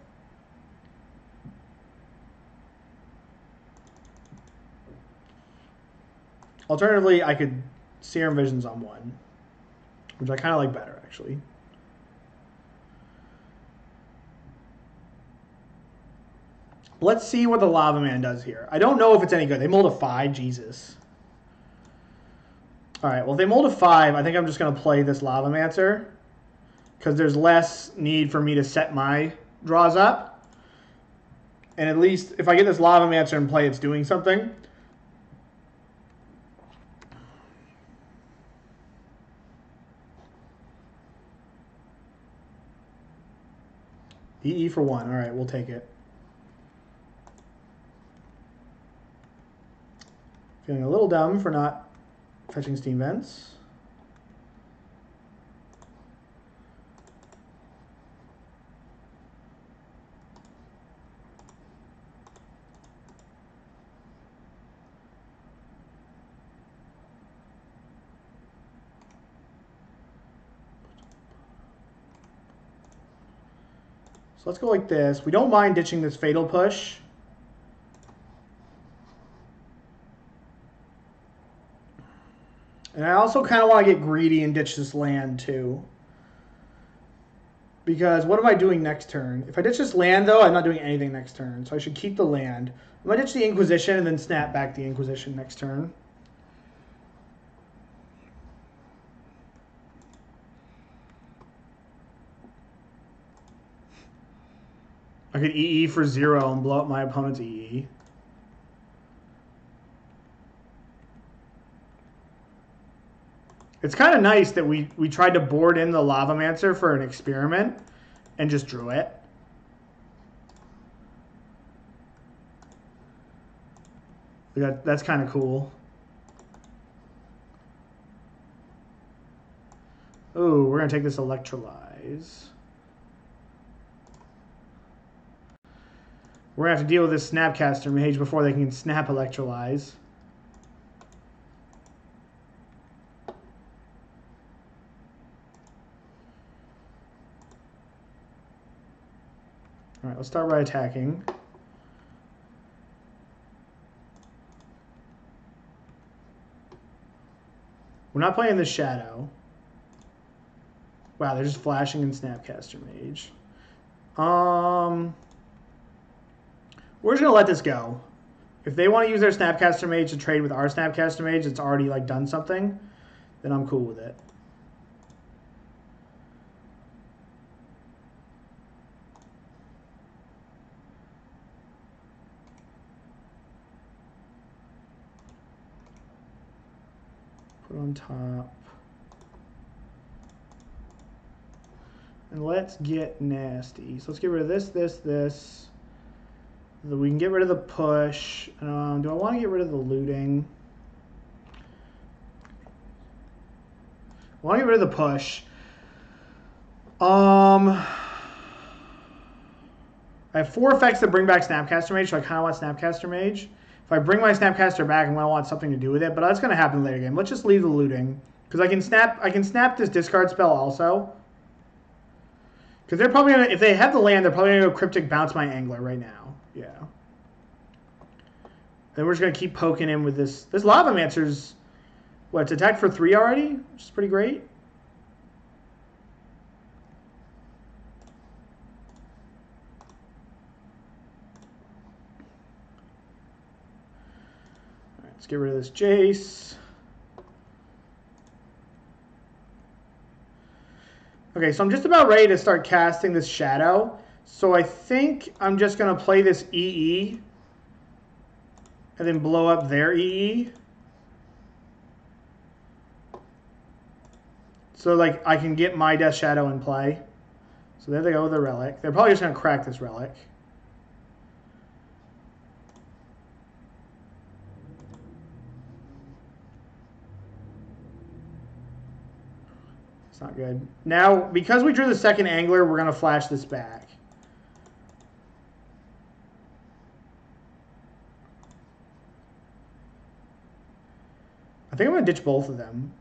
Alternatively, I could Serum Visions on one, which I kind of like better, actually. Let's see what the Lava Man does here. I don't know if it's any good. They mold a 5. Jesus. All right, well, if they mold a 5, I think I'm just going to play this Lavamancer because there's less need for me to set my draws up. And at least if I get this Lavamancer in play, it's doing something. EE for one. All right, we'll take it. Feeling a little dumb for not fetching steam vents. So let's go like this. We don't mind ditching this fatal push. And I also kind of want to get greedy and ditch this land too. Because what am I doing next turn? If I ditch this land, though, I'm not doing anything next turn. So I should keep the land. I'm gonna ditch the Inquisition and then snap back the Inquisition next turn. I could EE for zero and blow up my opponent's EE. It's kind of nice that we, we tried to board in the Lavamancer for an experiment and just drew it. That, that's kind of cool. Oh, we're going to take this Electrolyze. We're going to have to deal with this Snapcaster Mage before they can snap Electrolyze. All right, let's start by attacking. We're not playing the Shadow. Wow, they're just flashing in Snapcaster Mage. Um, we're just gonna let this go. If they want to use their Snapcaster Mage to trade with our Snapcaster Mage, it's already like done something, then I'm cool with it. Put on top. And let's get nasty. So let's get rid of this, this, this. We can get rid of the push. Um, do I want to get rid of the looting? I want to get rid of the push. Um, I have four effects that bring back Snapcaster Mage, so I kind of want Snapcaster Mage. If I bring my Snapcaster back, I'm going to want something to do with it, but that's going to happen later game. Let's just leave the looting. Because I can snap I can snap this discard spell also. Because they're probably going to, if they have the land, they're probably going to go Cryptic Bounce my Angler right now. Yeah. Then we're just going to keep poking him with this. This Lavamancer's, what, it's attacked for three already? Which is pretty great. Let's get rid of this Jace. Okay, so I'm just about ready to start casting this Shadow. So I think I'm just going to play this EE and then blow up their EE. So like I can get my Death Shadow in play. So there they go with the Relic. They're probably just going to crack this Relic. It's not good. Now, because we drew the second angler, we're going to flash this back. I think I'm to ditch both of them.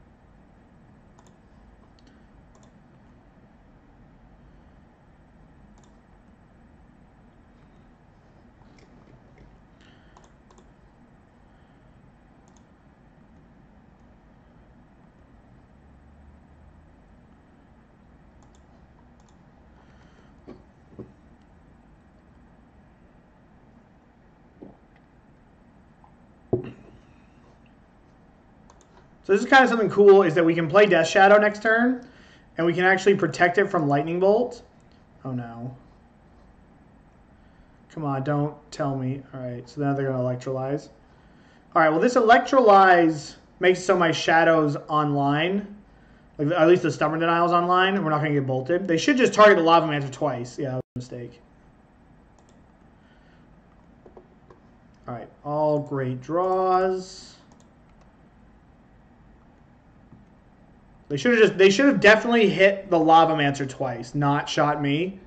This is kind of something cool is that we can play Death Shadow next turn, and we can actually protect it from Lightning Bolt. Oh no. Come on, don't tell me. All right, so now they're going to Electrolyze. All right, well this Electrolyze makes so my Shadow's online. Like, at least the Stubborn Denial's online, we're not going to get bolted. They should just target the Lavamancer twice. Yeah, that was a mistake. All right, all great draws. They should have just they should have definitely hit the Lavamancer twice, not shot me.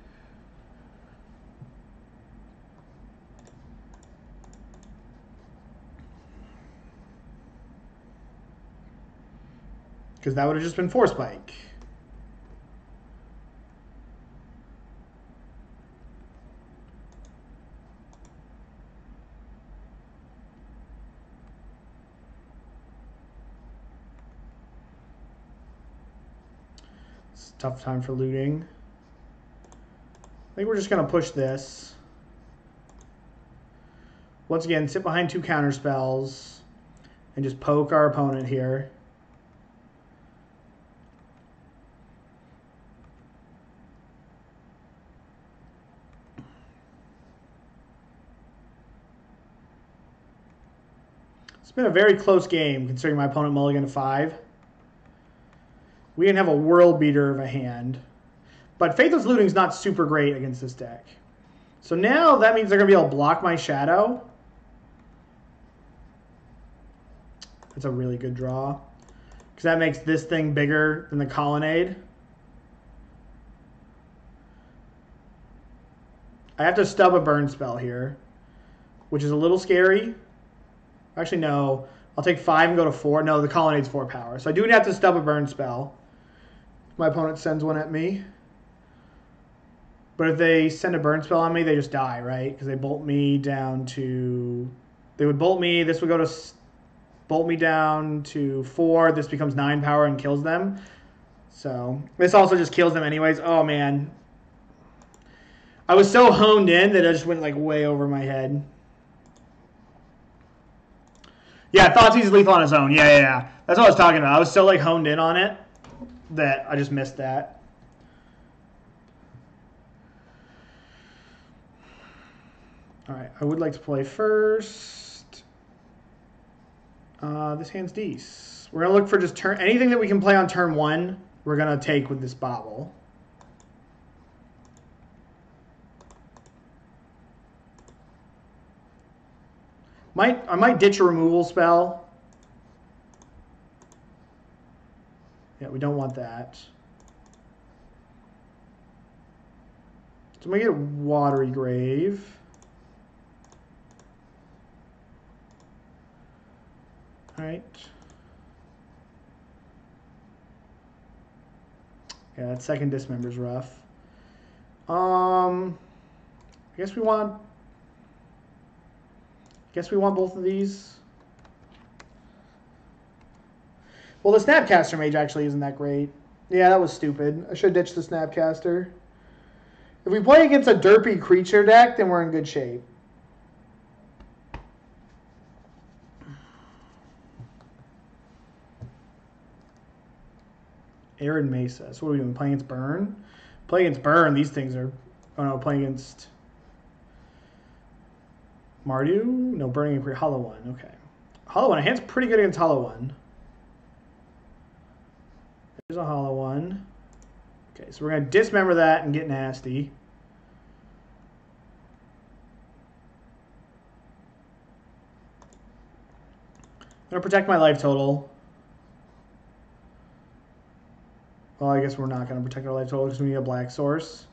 Because that would have just been Force Spike. Tough time for looting. I think we're just going to push this. Once again, sit behind two counter spells and just poke our opponent here. It's been a very close game considering my opponent mulliganed to five. We didn't have a world beater of a hand. But Faithless Looting is not super great against this deck. So now that means they're going to be able to block my Shadow. That's a really good draw. Because that makes this thing bigger than the Colonnade. I have to stub a burn spell here, which is a little scary. Actually, no. I'll take five and go to four. No, the Colonnade's four power. So I do have to stub a burn spell. My opponent sends one at me. But if they send a burn spell on me, they just die, right? Because they bolt me down to... They would bolt me. This would go to bolt me down to four. This becomes nine power and kills them. So this also just kills them anyways. Oh man. I was so honed in that I just went like way over my head. Yeah, Thoughtseize lethal on his own. Yeah, yeah, yeah. That's what I was talking about. I was so like honed in on it that I just missed that. All right, I would like to play first. Uh, this hand's Dees. We're to look for just turn anything that we can play on turn one, we're to take with this bauble. Might I might ditch a removal spell. Yeah, we don't want that. So to get Watery Grave. All right. Yeah, that second dismember is rough. Um, I guess we want. I guess we want both of these. Well, the Snapcaster Mage actually isn't that great. Yeah, that was stupid. I should ditch the Snapcaster. If we play against a derpy creature deck, then we're in good shape. Arid Mesa. So what are we doing? Playing against Burn? Playing against Burn, these things are... Oh no, playing against... Mardu? No, Burning Inquiry. Hollow One. Okay. Hollow One. Hand's pretty good against Hollow One. There's a Hollow One. Okay, so we're going to dismember that and get nasty. I'm going to protect my life total. Well, I guess we're not going to protect our life total because we need a black source.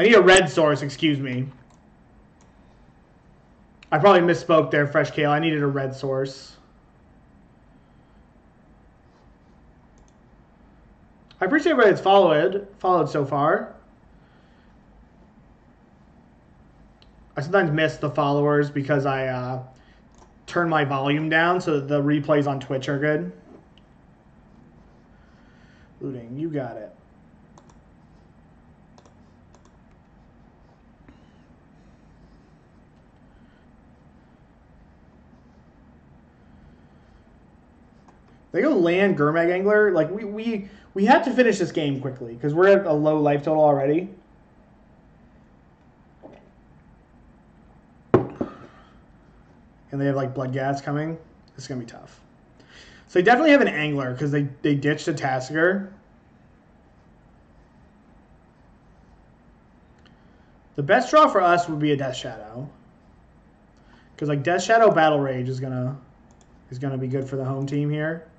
I need a red source, excuse me. I probably misspoke there, Fresh Kale. I needed a red source. I appreciate everybody that's followed, followed so far. I sometimes miss the followers because I uh, turn my volume down so that the replays on Twitch are good. Looting, you got it. They go land Gurmag Angler. Like we we we have to finish this game quickly because we're at a low life total already. And they have like Bloodghast coming. This is gonna be tough. So they definitely have an angler because they, they ditched a Tasigur. The best draw for us would be a Death Shadow. Because like Death Shadow Battle Rage is gonna is gonna be good for the home team here.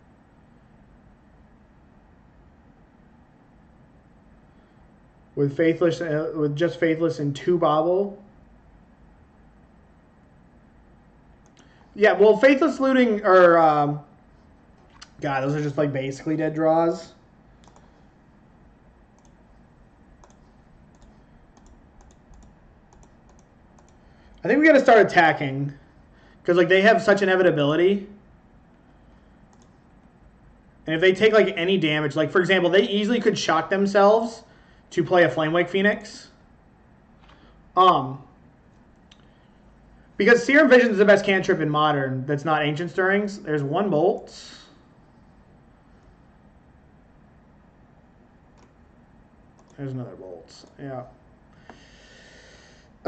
With faithless uh, with just faithless and two bauble. Yeah, well, faithless looting or um, God, those are just like basically dead draws. I think we got to start attacking because like they have such inevitability. And if they take like any damage, like for example, they easily could shock themselves to play a Flamewake Phoenix. Um, because Serum Vision is the best cantrip in Modern that's not Ancient Stirrings. There's one Bolt. There's another Bolt. Yeah.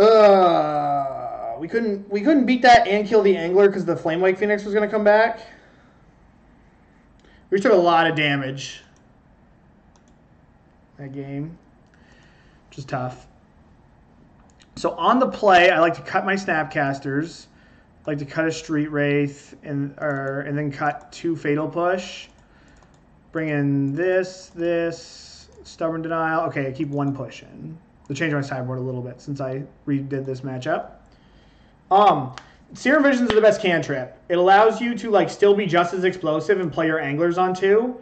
Uh, we couldn't we couldn't beat that and kill the Angler because the Flamewake Phoenix was going to come back. We took a lot of damage that game. Just tough. So on the play, I like to cut my Snapcasters. I like to cut a Street Wraith and or and then cut two Fatal Push. Bring in this, this, Stubborn Denial. Okay, I keep one push in. To change my sideboard a little bit since I redid this matchup. Um, Serum Visions is the best cantrip. It allows you to like still be just as explosive and play your anglers on two,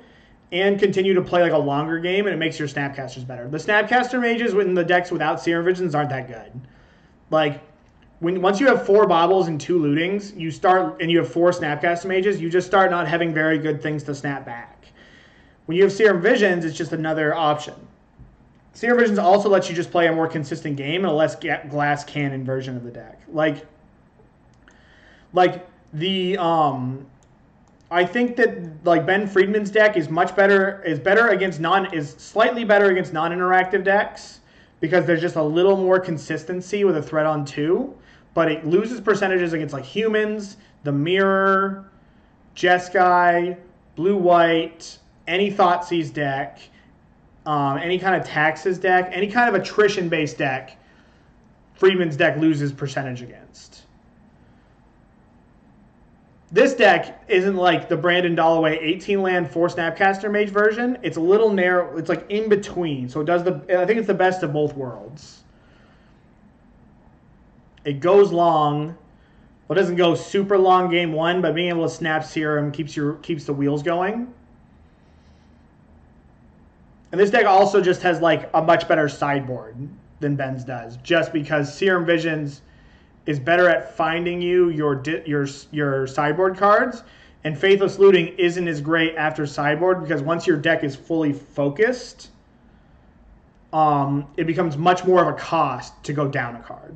and continue to play like a longer game, and it makes your Snapcasters better. The Snapcaster mages in the decks without Serum Visions aren't that good. Like when once you have four baubles and two lootings, you start and you have four Snapcaster mages, you just start not having very good things to snap back. When you have Serum Visions, it's just another option. Serum Visions also lets you just play a more consistent game and a less glass cannon version of the deck. Like, like the um, I think that like Ben Friedman's deck is much better is better against non is slightly better against non-interactive decks because there's just a little more consistency with a threat on two, but it loses percentages against like humans, the mirror, Jeskai, blue white, any Thoughtseize deck um, any kind of taxes deck, any kind of attrition based deck, Friedman's deck loses percentage against. This deck isn't like the Brandon Dalloway 18 land 4 Snapcaster Mage version. It's a little narrow. It's like in between. So it does the. I think it's the best of both worlds. It goes long. Well, it doesn't go super long game one, but being able to snap serum keeps your keeps the wheels going. And this deck also just has like a much better sideboard than Ben's does, just because Serum Visions is better at finding you your your your sideboard cards, and Faithless Looting isn't as great after sideboard because once your deck is fully focused, um, it becomes much more of a cost to go down a card.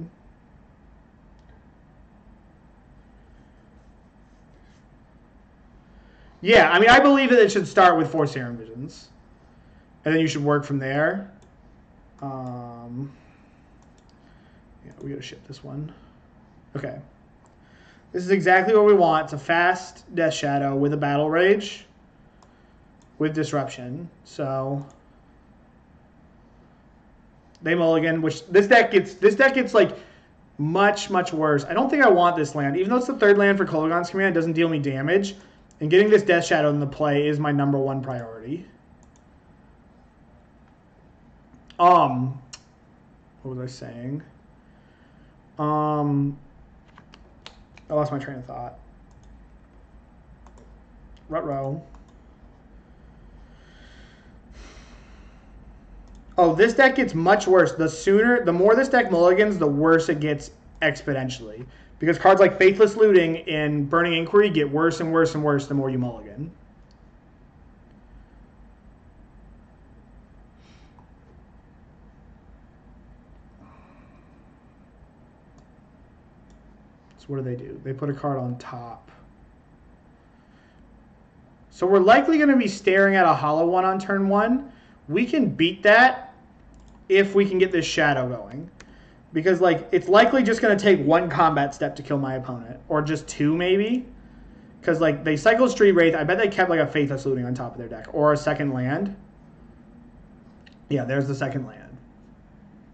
Yeah, I mean, I believe that it should start with four Serum Visions and then you should work from there. Um, yeah, we gotta ship this one. Okay. This is exactly what we want. It's a fast Death Shadow with a Battle Rage with Disruption. So they mulligan, which this deck gets this deck gets like much, much worse. I don't think I want this land. Even though it's the third land for Kolaghan's command, it doesn't deal me damage. And getting this Death Shadow in the play is my number one priority. Um, what was I saying? Um, I lost my train of thought. Rutro. Oh, this deck gets much worse. The sooner, the more this deck mulligans, the worse it gets exponentially. Because cards like Faithless Looting and Burning Inquiry get worse and worse and worse the more you mulligan. So what do they do? They put a card on top. So we're likely going to be staring at a hollow one on turn one. We can beat that if we can get this shadow going. Because like it's likely just going to take one combat step to kill my opponent. Or just two maybe. Because like they cycled Street Wraith. I bet they kept like a Faithless Looting on top of their deck. Or a second land. Yeah, there's the second land.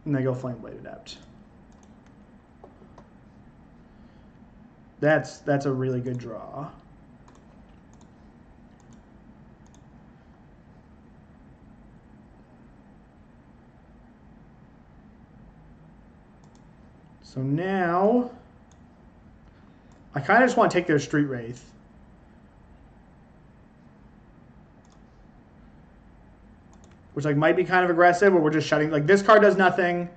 And they go Flameblade Adept. That's that's a really good draw. So now, I kind of just want to take their Street Wraith. Which like might be kind of aggressive, but we're just shutting, like this card does nothing.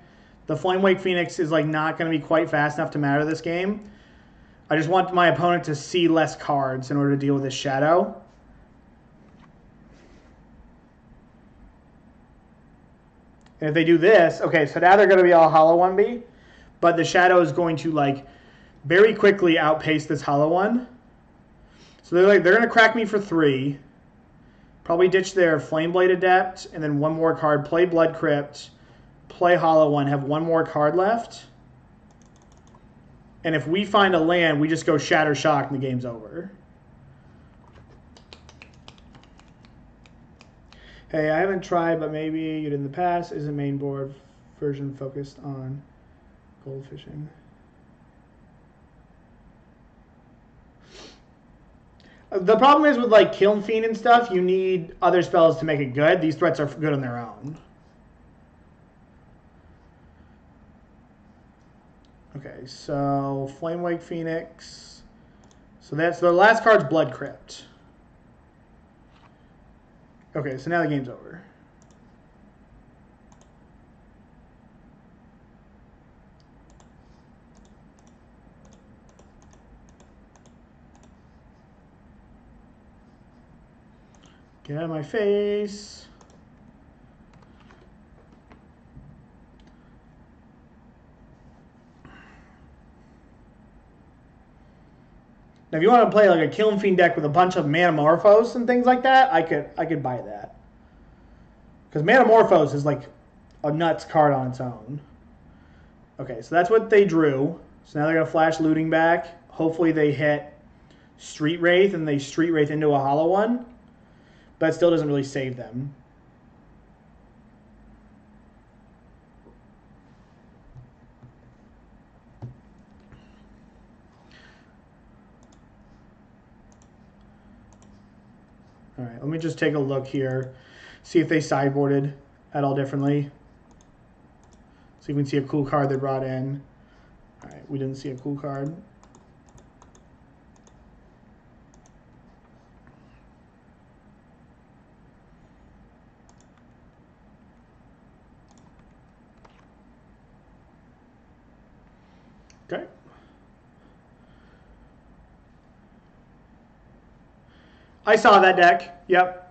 The Flamewake Phoenix is like not going to be quite fast enough to matter this game. I just want my opponent to see less cards in order to deal with this shadow. And if they do this, okay, so now they're going to be all hollow 1B, but the shadow is going to like very quickly outpace this hollow one. So they're like they're going to crack me for three. Probably ditch their Flameblade Adept, and then one more card, play Blood Crypt, play Hollow One, have one more card left. And if we find a land, we just go Shatter Shock and the game's over. Hey, I haven't tried, but maybe you did in the past. Is a main board version focused on gold fishing? Uh, the problem is with like Kiln Fiend and stuff, you need other spells to make it good. These threats are good on their own. Okay, so Flamewake Phoenix. So that's the last card's Blood Crypt. Okay, so now the game's over. Get out of my face. Now, if you want to play like a Kiln Fiend deck with a bunch of Manamorphose and things like that, I could I could buy that. Because Manamorphose is like a nuts card on its own. Okay, so that's what they drew. So now they're gonna flash looting back. Hopefully they hit Street Wraith and they Street Wraith into a hollow one but still doesn't really save them. All right, let me just take a look here, see if they sideboarded at all differently. So you can see a cool card they brought in. All right, we didn't see a cool card. Okay. I saw that deck. Yep.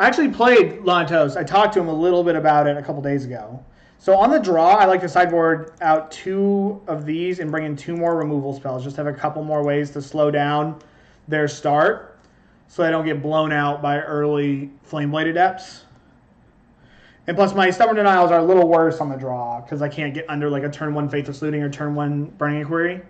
I actually played Lantos. I talked to him a little bit about it a couple days ago. So on the draw, I like to sideboard out two of these and bring in two more removal spells. Just have a couple more ways to slow down their start so they don't get blown out by early Flameblade Adepts. And plus, my stubborn denials are a little worse on the draw because I can't get under like a turn one faithless looting or turn one burning inquiry.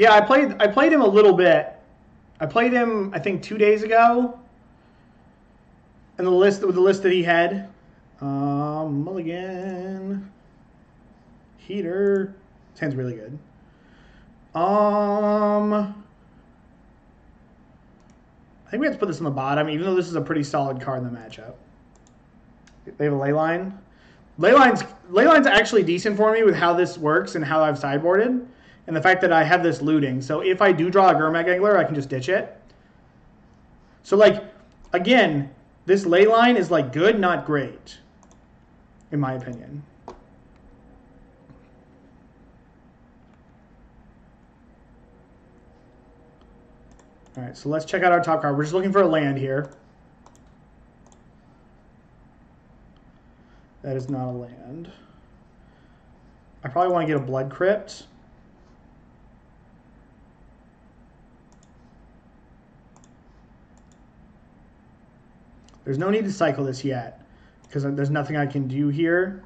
Yeah, I played I played him a little bit. I played him I think two days ago. And the list with the list that he had. Um, Mulligan. Heater. Sounds really good. Um I think we have to put this on the bottom, even though this is a pretty solid card in the matchup. They have a leyline. Leyline's leyline's actually decent for me with how this works and how I've sideboarded, and the fact that I have this looting. So if I do draw a Gurmag Angler, I can just ditch it. So like, again, this leyline is like good, not great, in my opinion. All right, so let's check out our top card. We're just looking for a land here. That is not a land. I probably want to get a Blood Crypt. There's no need to cycle this yet because there's nothing I can do here.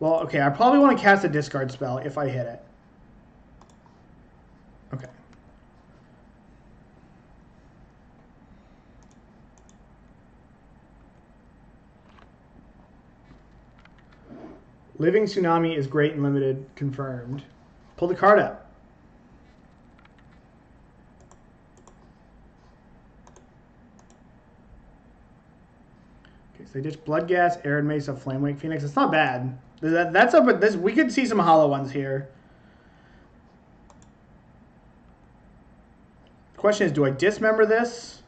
Well, okay, I probably want to cast a discard spell if I hit it. Okay. Living Tsunami is great and limited. Confirmed. Pull the card up. Phoenix. They ditched Bloodghast, Arid Mesa, Flamewake Phoenix. It's not bad. That, that's up at this. We could see some hollow ones here. Question is, do I dismember this?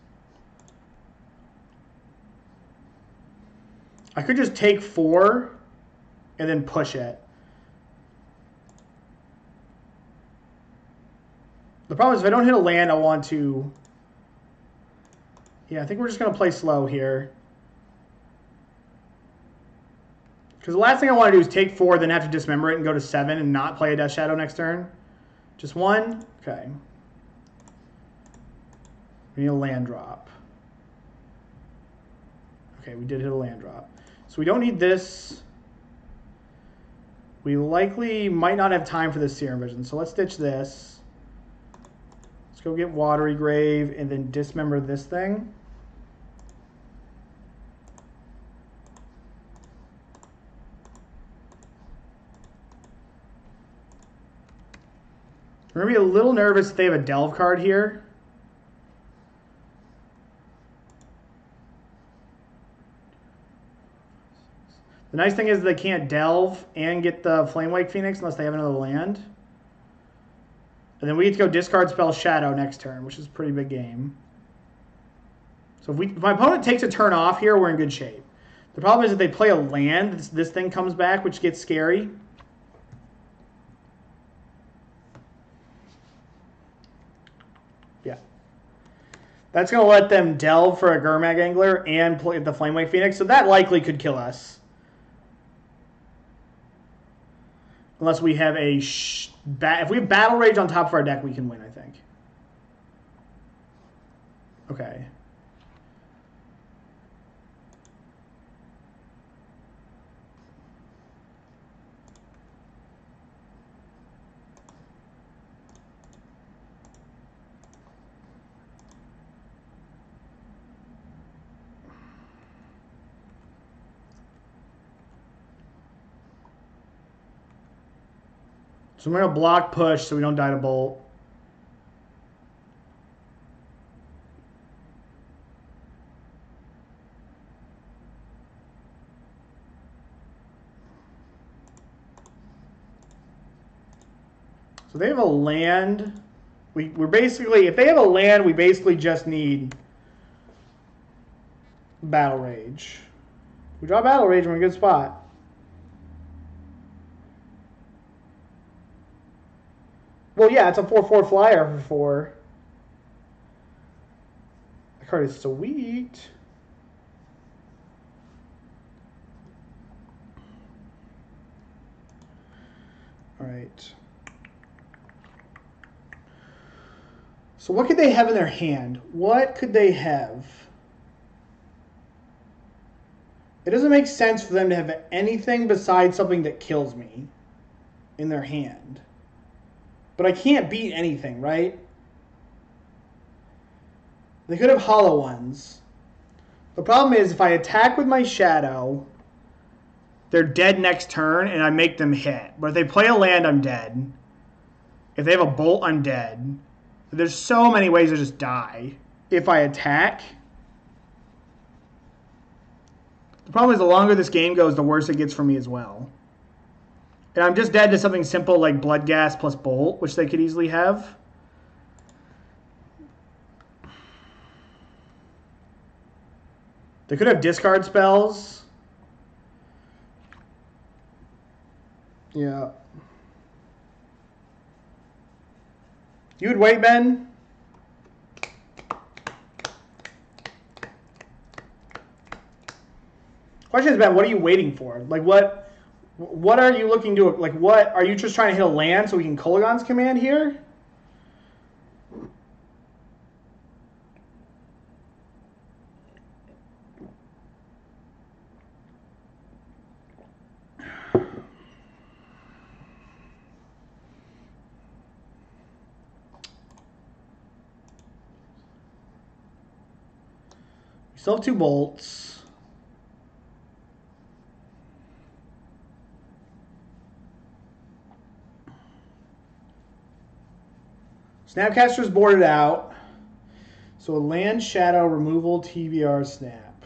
I could just take four and then push it. The problem is if I don't hit a land, I want to... Yeah, I think we're just going to play slow here. Because the last thing I want to do is take four, then have to dismember it and go to seven and not play a Death Shadow next turn. Just one? Okay. We need a land drop. Okay, we did hit a land drop. So we don't need this. We likely might not have time for this Serum Vision, so let's ditch this. Let's go get Watery Grave and then dismember this thing. We're going to be a little nervous if they have a Delve card here. The nice thing is they can't delve and get the Flamewake Phoenix unless they have another land. And then we get to go discard spell Shadow next turn, which is a pretty big game. So if, we, if my opponent takes a turn off here, we're in good shape. The problem is if they play a land, this, this thing comes back, which gets scary. That's going to let them delve for a Gurmag Angler and play the Flamewake Phoenix, so that likely could kill us. Unless we have a if we have battle rage on top of our deck, we can win. I think. Okay. So I'm going to block push so we don't die to bolt. So they have a land. We, we're basically, if they have a land, we basically just need Battle Rage. we draw Battle Rage, we're in a good spot. Well, yeah, it's a 4-4 flyer for 4. The card is sweet. All right. So what could they have in their hand? What could they have? It doesn't make sense for them to have anything besides something that kills me in their hand. But I can't beat anything, right? They could have hollow ones. The problem is if I attack with my shadow, they're dead next turn and I make them hit. But if they play a land, I'm dead. If they have a bolt, I'm dead. There's so many ways to just die. If I attack, the problem is the longer this game goes, the worse it gets for me as well. And I'm just dead to something simple like Bloodghast plus Bolt, which they could easily have. They could have discard spells. Yeah. You would wait, Ben? Question is, Ben, what are you waiting for? Like, what what are you looking to like? What are you just trying to hit a land so we can Kolaghan's command here? We still have two bolts. Snapcaster's boarded out. So a land shadow removal TBR snap.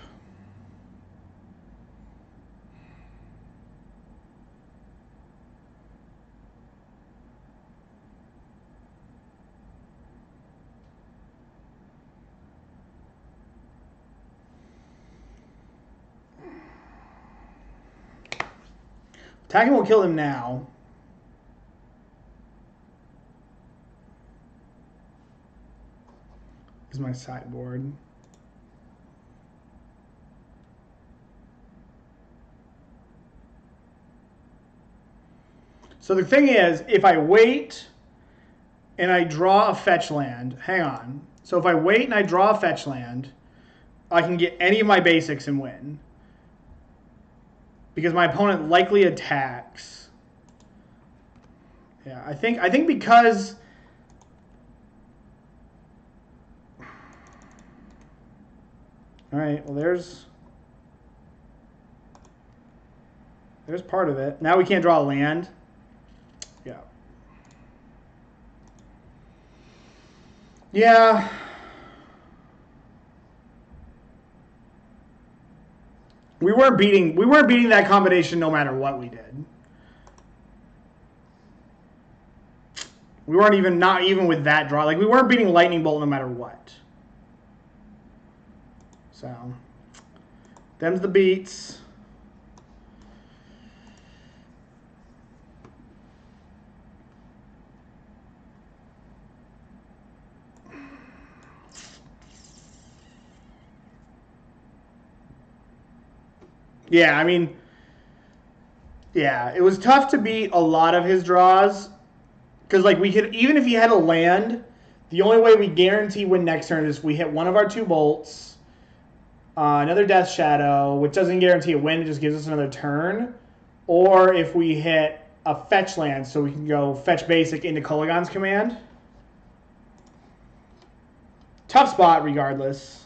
Attacking will kill him now. Is my sideboard. So the thing is, if I wait and I draw a fetch land, hang on. So if I wait and I draw a fetch land, I can get any of my basics and win. Because my opponent likely attacks. Yeah, I think I think because All right, well there's there's part of it. Now we can't draw land. Yeah. Yeah. We weren't beating we weren't beating that combination no matter what we did. We weren't even not even with that draw. Like we weren't beating lightning bolt no matter what. So them's the beats. Yeah, I mean, yeah, it was tough to beat a lot of his draws because, like, we could even if he had a land, the only way we guarantee win next turn is we hit one of our two bolts, uh, another Death Shadow, which doesn't guarantee a win, it just gives us another turn, or if we hit a fetch land, so we can go fetch basic into Kolaghan's command. Tough spot, regardless.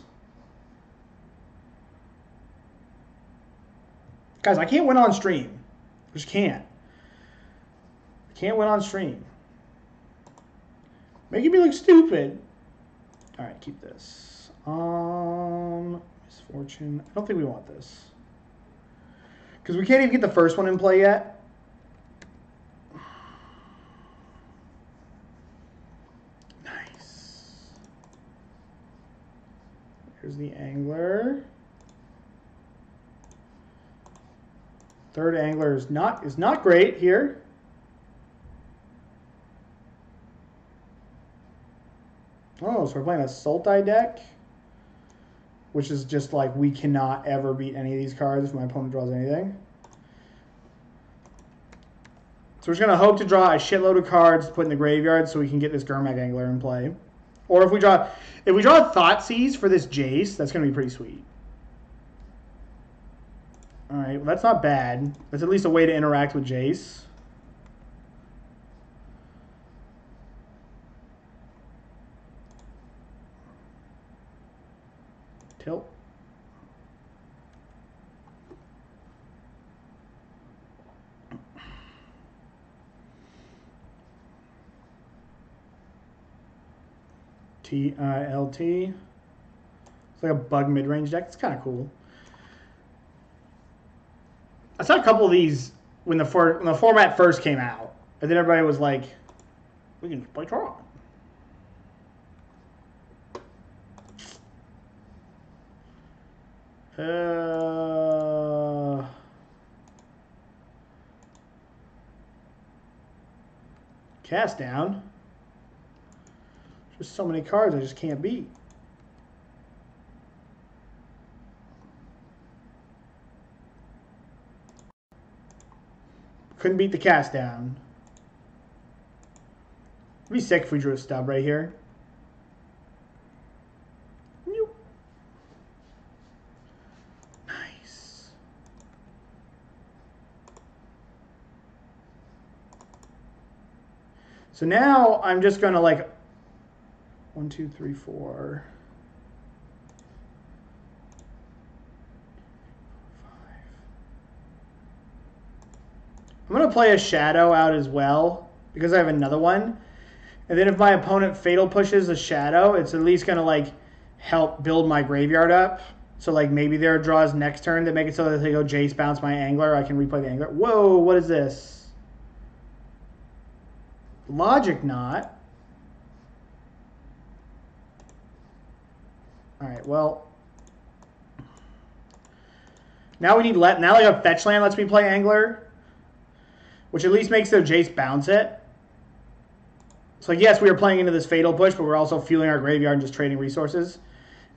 Guys, I can't win on stream. I just can't. I can't win on stream. Making me look stupid. All right, keep this. Um, misfortune. I don't think we want this. Because we can't even get the first one in play yet. Nice. Here's the angler. Third angler is not is not great here. Oh, so we're playing a Sultai deck, which is just like we cannot ever beat any of these cards if my opponent draws anything. So we're just going to hope to draw a shitload of cards to put in the graveyard so we can get this Gurmag Angler in play. Or if we draw if we draw Thoughtseize for this Jace, that's going to be pretty sweet. Alright, well that's not bad. That's at least a way to interact with Jace. Tilt. T I L T. It's like a bug mid range deck. It's kind of cool. I saw a couple of these when the for, when the format first came out, and then everybody was like, "We can play Tron." Uh, cast down. Just so many cards I just can't beat. Couldn't beat the cast down. It'd be sick if we drew a stub right here. Nice. So now I'm just going to like one, two, three, four. I'm going to play a Shadow out as well because I have another one. And then if my opponent Fatal pushes a Shadow, it's at least going to like help build my graveyard up. So like maybe there are draws next turn that make it so that they go Jace bounce my Angler. I can replay the Angler. Whoa, what is this? Logic Knot. All right, well. Now we need let now like a fetch land lets me play Angler. which at least makes their Jace bounce it. So yes, we are playing into this fatal push, but we're also fueling our graveyard and just trading resources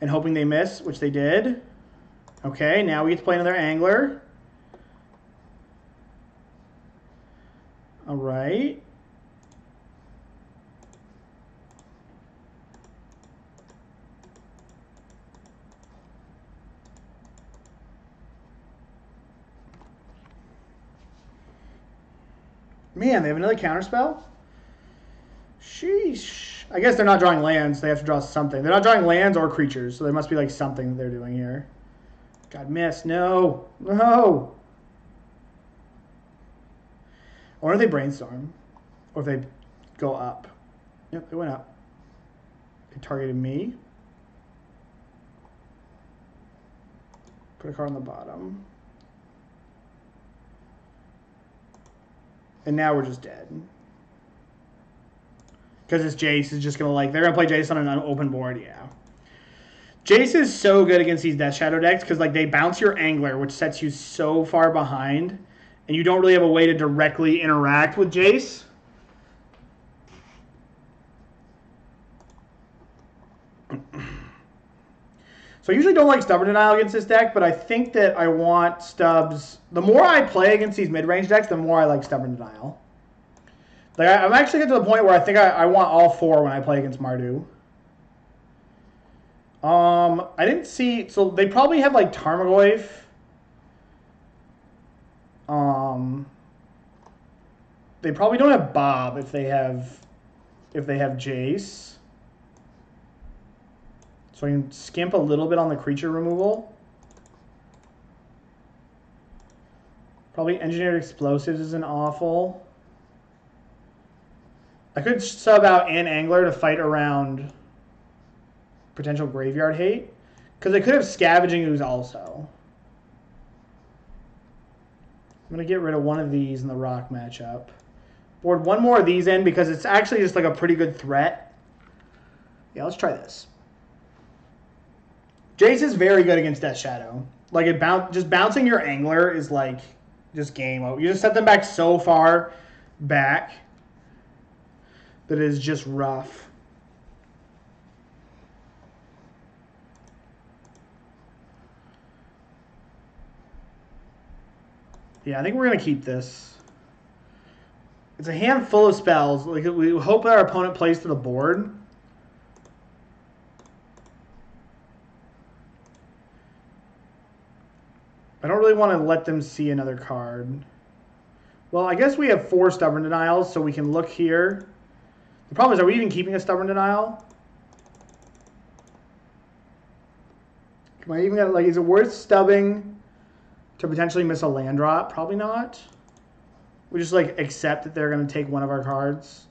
and hoping they miss, which they did. Okay, now we get to play another angler. All right. Man, they have another counterspell? Sheesh. I guess they're not drawing lands. They have to draw something. They're not drawing lands or creatures, so there must be like something they're doing here. God, miss. No. No. Or if they brainstorm. Or if they go up. Yep, they went up. They targeted me. Put a card on the bottom. And now we're just dead. Because it's Jace is just going to like, they're going to play Jace on an open board, yeah. Jace is so good against these Death Shadow decks because like they bounce your Angler, which sets you so far behind, and you don't really have a way to directly interact with Jace. So I usually don't like Stubborn Denial against this deck, but I think that I want Stubbs. The more I play against these mid-range decks, the more I like Stubborn Denial. Like I, am actually getting to the point where I think I, I want all four when I play against Mardu. Um, I didn't see. So they probably have like Tarmogoyf. Um, they probably don't have Bob if they have, if they have Jace. So I can skimp a little bit on the creature removal. Probably engineered explosives isn't awful. I could sub out an angler to fight around potential graveyard hate. Because I could have scavenging ooze also. I'm going to get rid of one of these in the rock matchup. Board one more of these in because it's actually just like a pretty good threat. Yeah, let's try this. Jace is very good against Death Shadow. Like it bounce, just bouncing your angler is like just game over. You just set them back so far back that it is just rough. Yeah, I think we're gonna keep this. It's a handful of spells. Like we hope that our opponent plays to the board. I don't really want to let them see another card. Well, I guess we have four Stubborn Denials, so we can look here. The problem is, are we even keeping a Stubborn Denial? Am I even gonna, like, is it worth stubbing to potentially miss a land drop? Probably not. We just, like, accept that they're going to take one of our cards.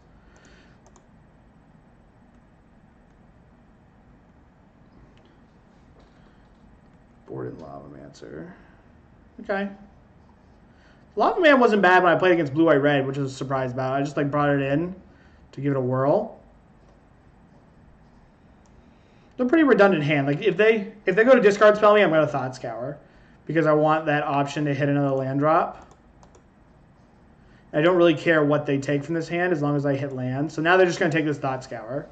Board and Lavamancer. Okay. Lava Man wasn't bad when I played against Blue White Red, which was surprised about. I just like brought it in to give it a whirl. They're pretty redundant hand. Like if they if they go to discard spell me, I'm gonna thought scour. Because I want that option to hit another land drop. I don't really care what they take from this hand as long as I hit land. So now they're just going to take this Thought Scour.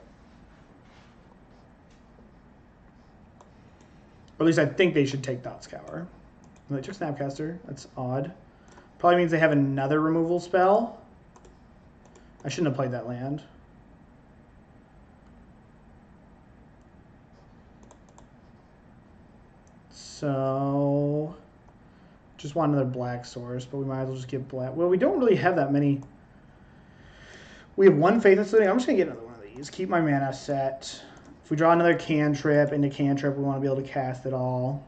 Or at least I think they should take Thought Scour. They took Snapcaster. That's odd. Probably means they have another removal spell. I shouldn't have played that land. So, just want another black source, but we might as well just get black. Well, we don't really have that many. We have one Faith and I'm just going to get another one of these. Keep my mana set. If we draw another cantrip into cantrip, we want to be able to cast it all.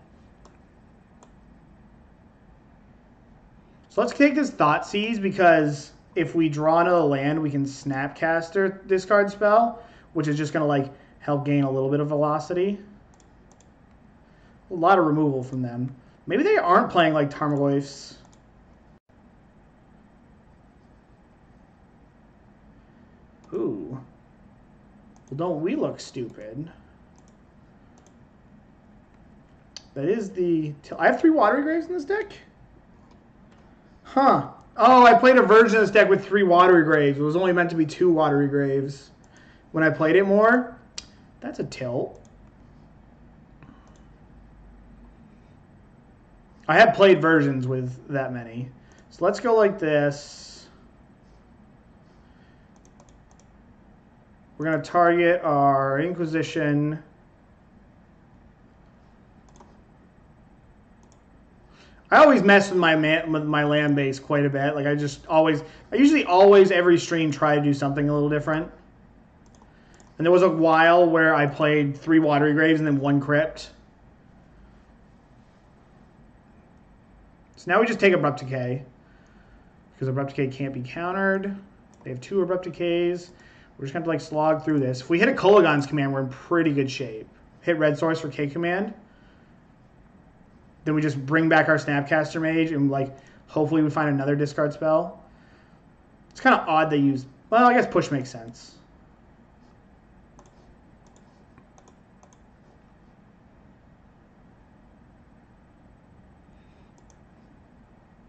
So let's take this Thought Thoughtseize because if we draw another land, we can Snapcaster discard spell, which is just going to like help gain a little bit of velocity. A lot of removal from them. Maybe they aren't playing like Tarmogoyfs. Ooh. Well, don't we look stupid? That is the... I have three Watery Graves in this deck? Huh. Oh, I played a version of this deck with three watery graves. It was only meant to be two watery graves. When I played it more, that's a tilt. I have played versions with that many. So let's go like this. We're going to target our Inquisition. I always mess with my man, with my land base quite a bit. Like I just always, I usually always every stream try to do something a little different. And there was a while where I played three watery graves and then one crypt. So now we just take abrupt decay because abrupt decay can't be countered. They have two abrupt decays. We're just gonna have to like slog through this. If we hit a Kolaghan's command, we're in pretty good shape. Hit red source for K command. Then we just bring back our Snapcaster Mage and like hopefully we find another discard spell. It's kind of odd they use. Well, I guess push makes sense.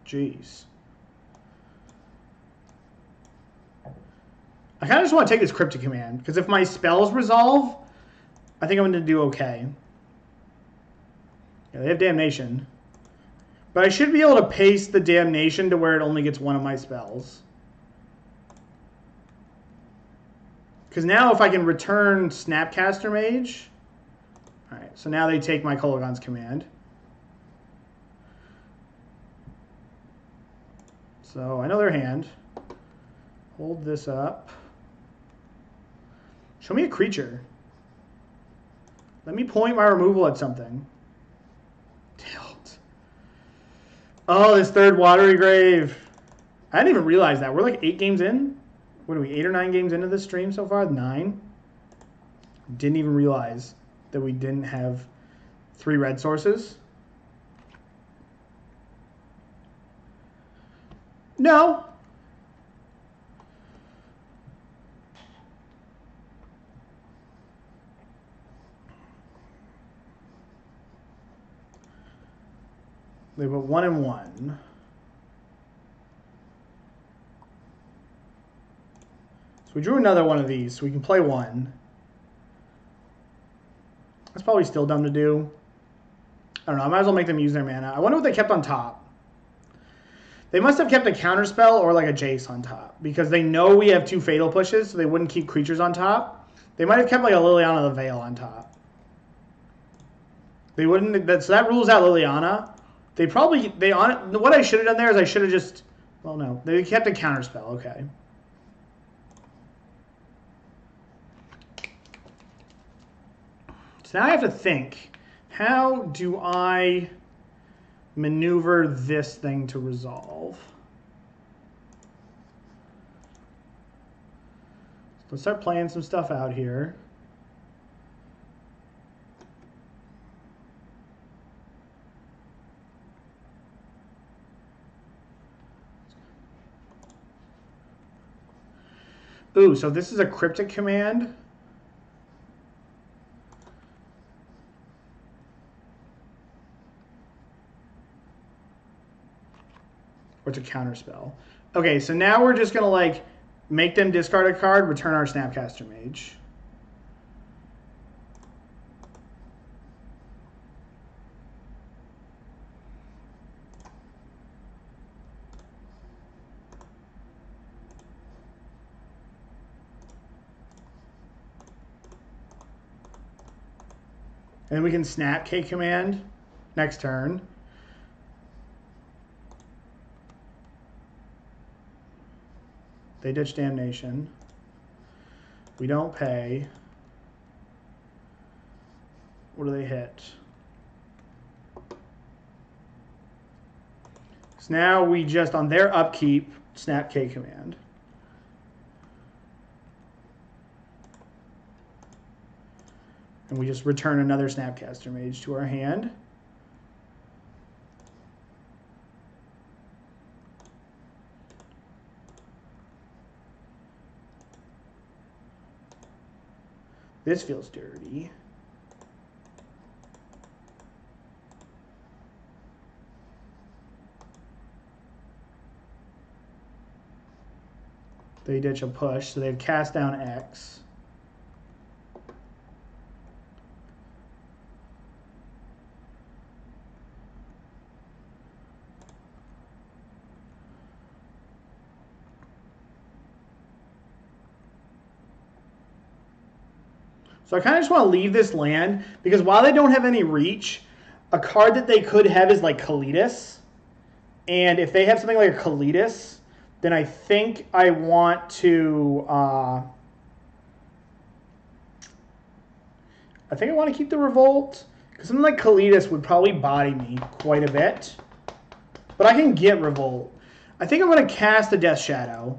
Jeez. I kind of just want to take this Cryptic Command, because if my spells resolve, I think I'm going to do okay. Yeah, they have Damnation. But I should be able to paste the Damnation to where it only gets one of my spells. Because now if I can return Snapcaster Mage... Alright, so now they take my Kolaghan's command. So their hand. Hold this up. Show me a creature. Let me point my removal at something. Tilt. Oh, this third watery grave. I didn't even realize that. We're like eight games in. What are we, eight or nine games into this stream so far? Nine? Didn't even realize that we didn't have three red sources. No. They put one and one. So we drew another one of these, so we can play one. That's probably still dumb to do. I don't know. I might as well make them use their mana. I wonder what they kept on top. They must have kept a counterspell or like a Jace on top because they know we have two fatal pushes, so they wouldn't keep creatures on top. They might have kept like a Liliana the Veil on top. They wouldn't. That, so that rules out Liliana. They probably they on what I should have done there is I should have just. Well, no, they kept a counterspell. Okay. So now I have to think. How do I? maneuver this thing to resolve. let's start playing some stuff out here. Ooh, so this is a cryptic command. or to counterspell. Okay, so now we're just gonna like make them discard a card, return our Snapcaster Mage. Then we can snap K command next turn. They ditch damnation. We don't pay. What do they hit? So now we just, on their upkeep, snap K command. And we just return another Snapcaster Mage to our hand. This feels dirty. They ditch a push, so they've cast down X. So I kind of just want to leave this land because while they don't have any reach, a card that they could have is like Kalitas. And if they have something like a Kalitas, then I think I want to. Uh, I think I want to keep the Revolt because something like Kalitas would probably body me quite a bit. But I can get Revolt. I think I'm going to cast a Death Shadow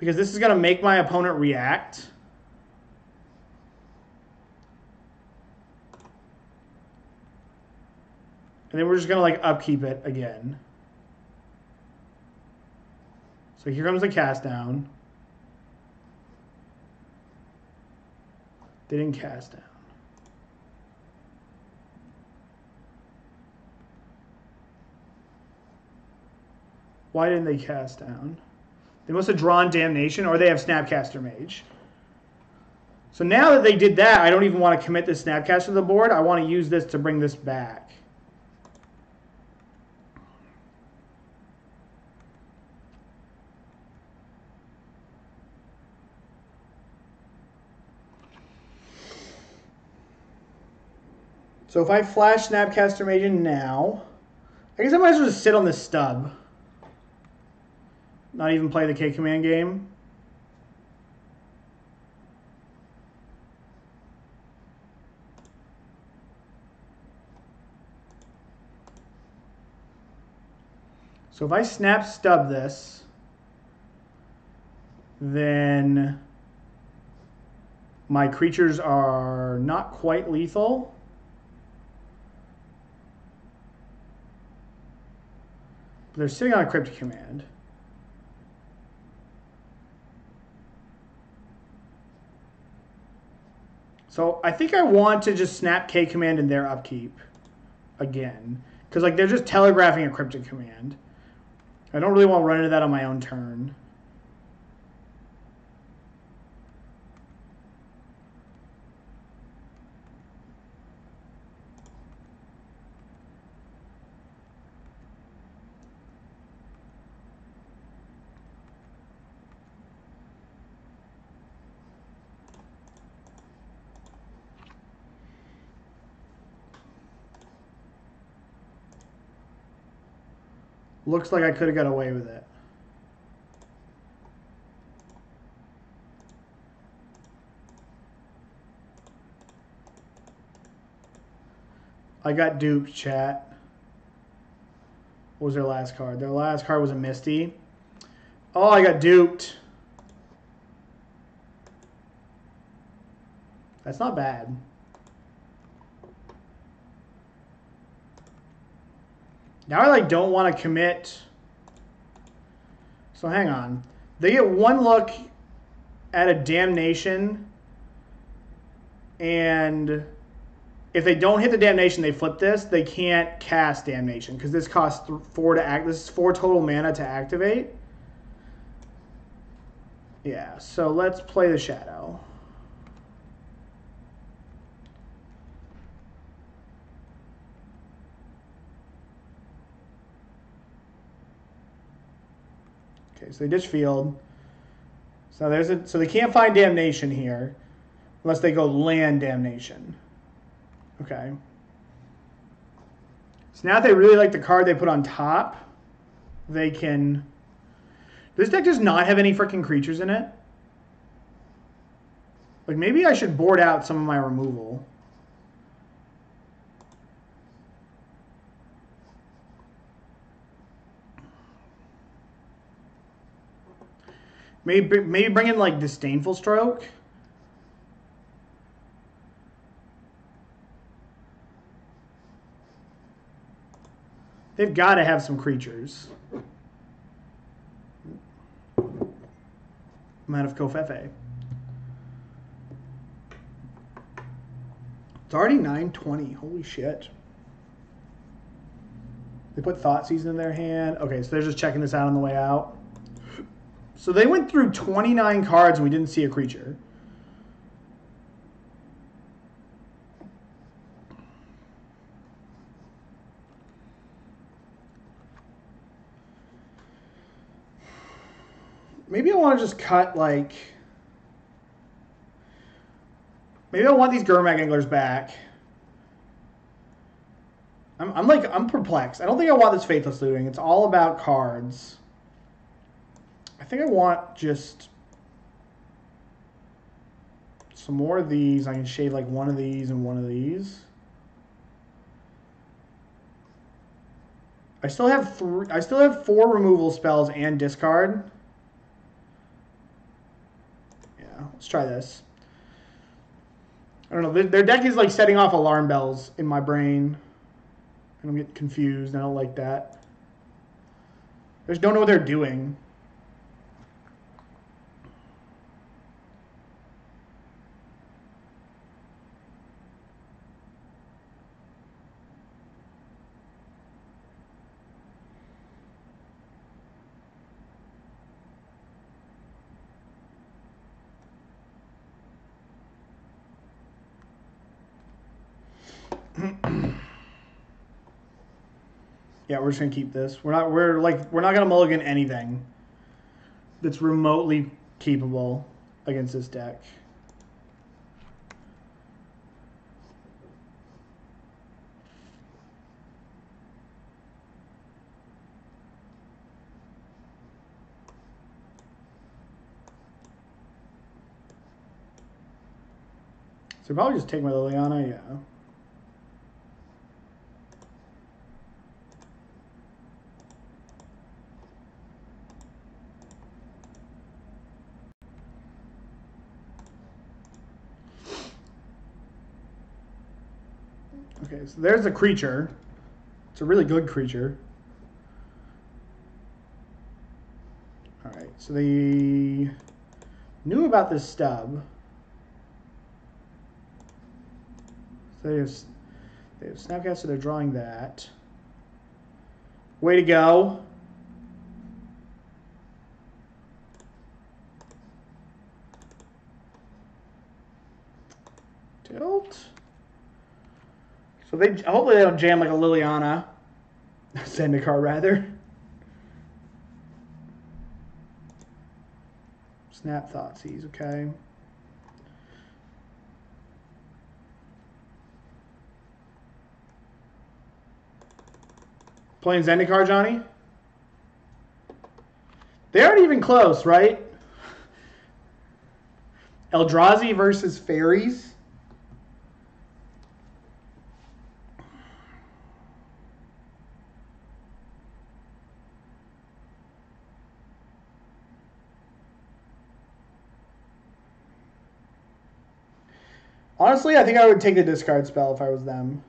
because this is going to make my opponent react. And then we're just gonna like upkeep it again. So here comes the cast down. They didn't cast down. Why didn't they cast down? They must have drawn Damnation or they have Snapcaster Mage. So now that they did that, I don't even want to commit the Snapcaster to the board. I want to use this to bring this back. So if I flash Snapcaster Mage now, I guess I might as well just sit on this stub. Not even play the K command game. So if I snap stub this, then my creatures are not quite lethal. They're sitting on a cryptic command. So I think I want to just snap K command in their upkeep again. Because like they're just telegraphing a cryptic command. I don't really want to run into that on my own turn. Looks like I could have got away with it. I got duped, chat. What was their last card? Their last card was a Misty. Oh, I got duped. That's not bad. Now I like don't want to commit. So hang on. They get one look at a damnation and if they don't hit the damnation, they flip this. They can't cast damnation because this costs four to act. This is four total mana to activate. Yeah, so let's play the shadow. So they ditch field. So there's a so they can't find damnation here unless they go land damnation. Okay. So now if they really like the card they put on top, they can. This deck does not have any freaking creatures in it. Like maybe I should board out some of my removal. Maybe maybe bring in like disdainful stroke. They've got to have some creatures. I'm out of Covfefe. It's already 920. Holy shit. They put Thought Season in their hand. Okay, so they're just checking this out on the way out. So they went through 29 cards and we didn't see a creature. Maybe I want to just cut like. Maybe I want these Gurmag Anglers back. I'm, I'm like I'm perplexed. I don't think I want this Faithless Looting. It's all about cards. I think I want just some more of these. I can shade like one of these and one of these. I still have three. I still have four removal spells and discard. Yeah, let's try this. I don't know. Their, deck is like setting off alarm bells in my brain. And I'm getting confused. I don't like that. I just don't know what they're doing. Yeah, we're just gonna keep this. We're not. We're like. We're not gonna mulligan anything that's remotely capable against this deck. So probably just take my Liliana, yeah. Okay, so there's a creature. It's a really good creature. Alright, so they knew about this stub. So they have, they have Snapcast, so they're drawing that. Way to go. Tilt. So they hopefully they don't jam like a Liliana. Zendikar rather. Snap Thoughtseize, okay. Playing Zendikar, Johnny? They aren't even close, right? Eldrazi versus Fairies. Honestly, I think I would take the discard spell if I was them.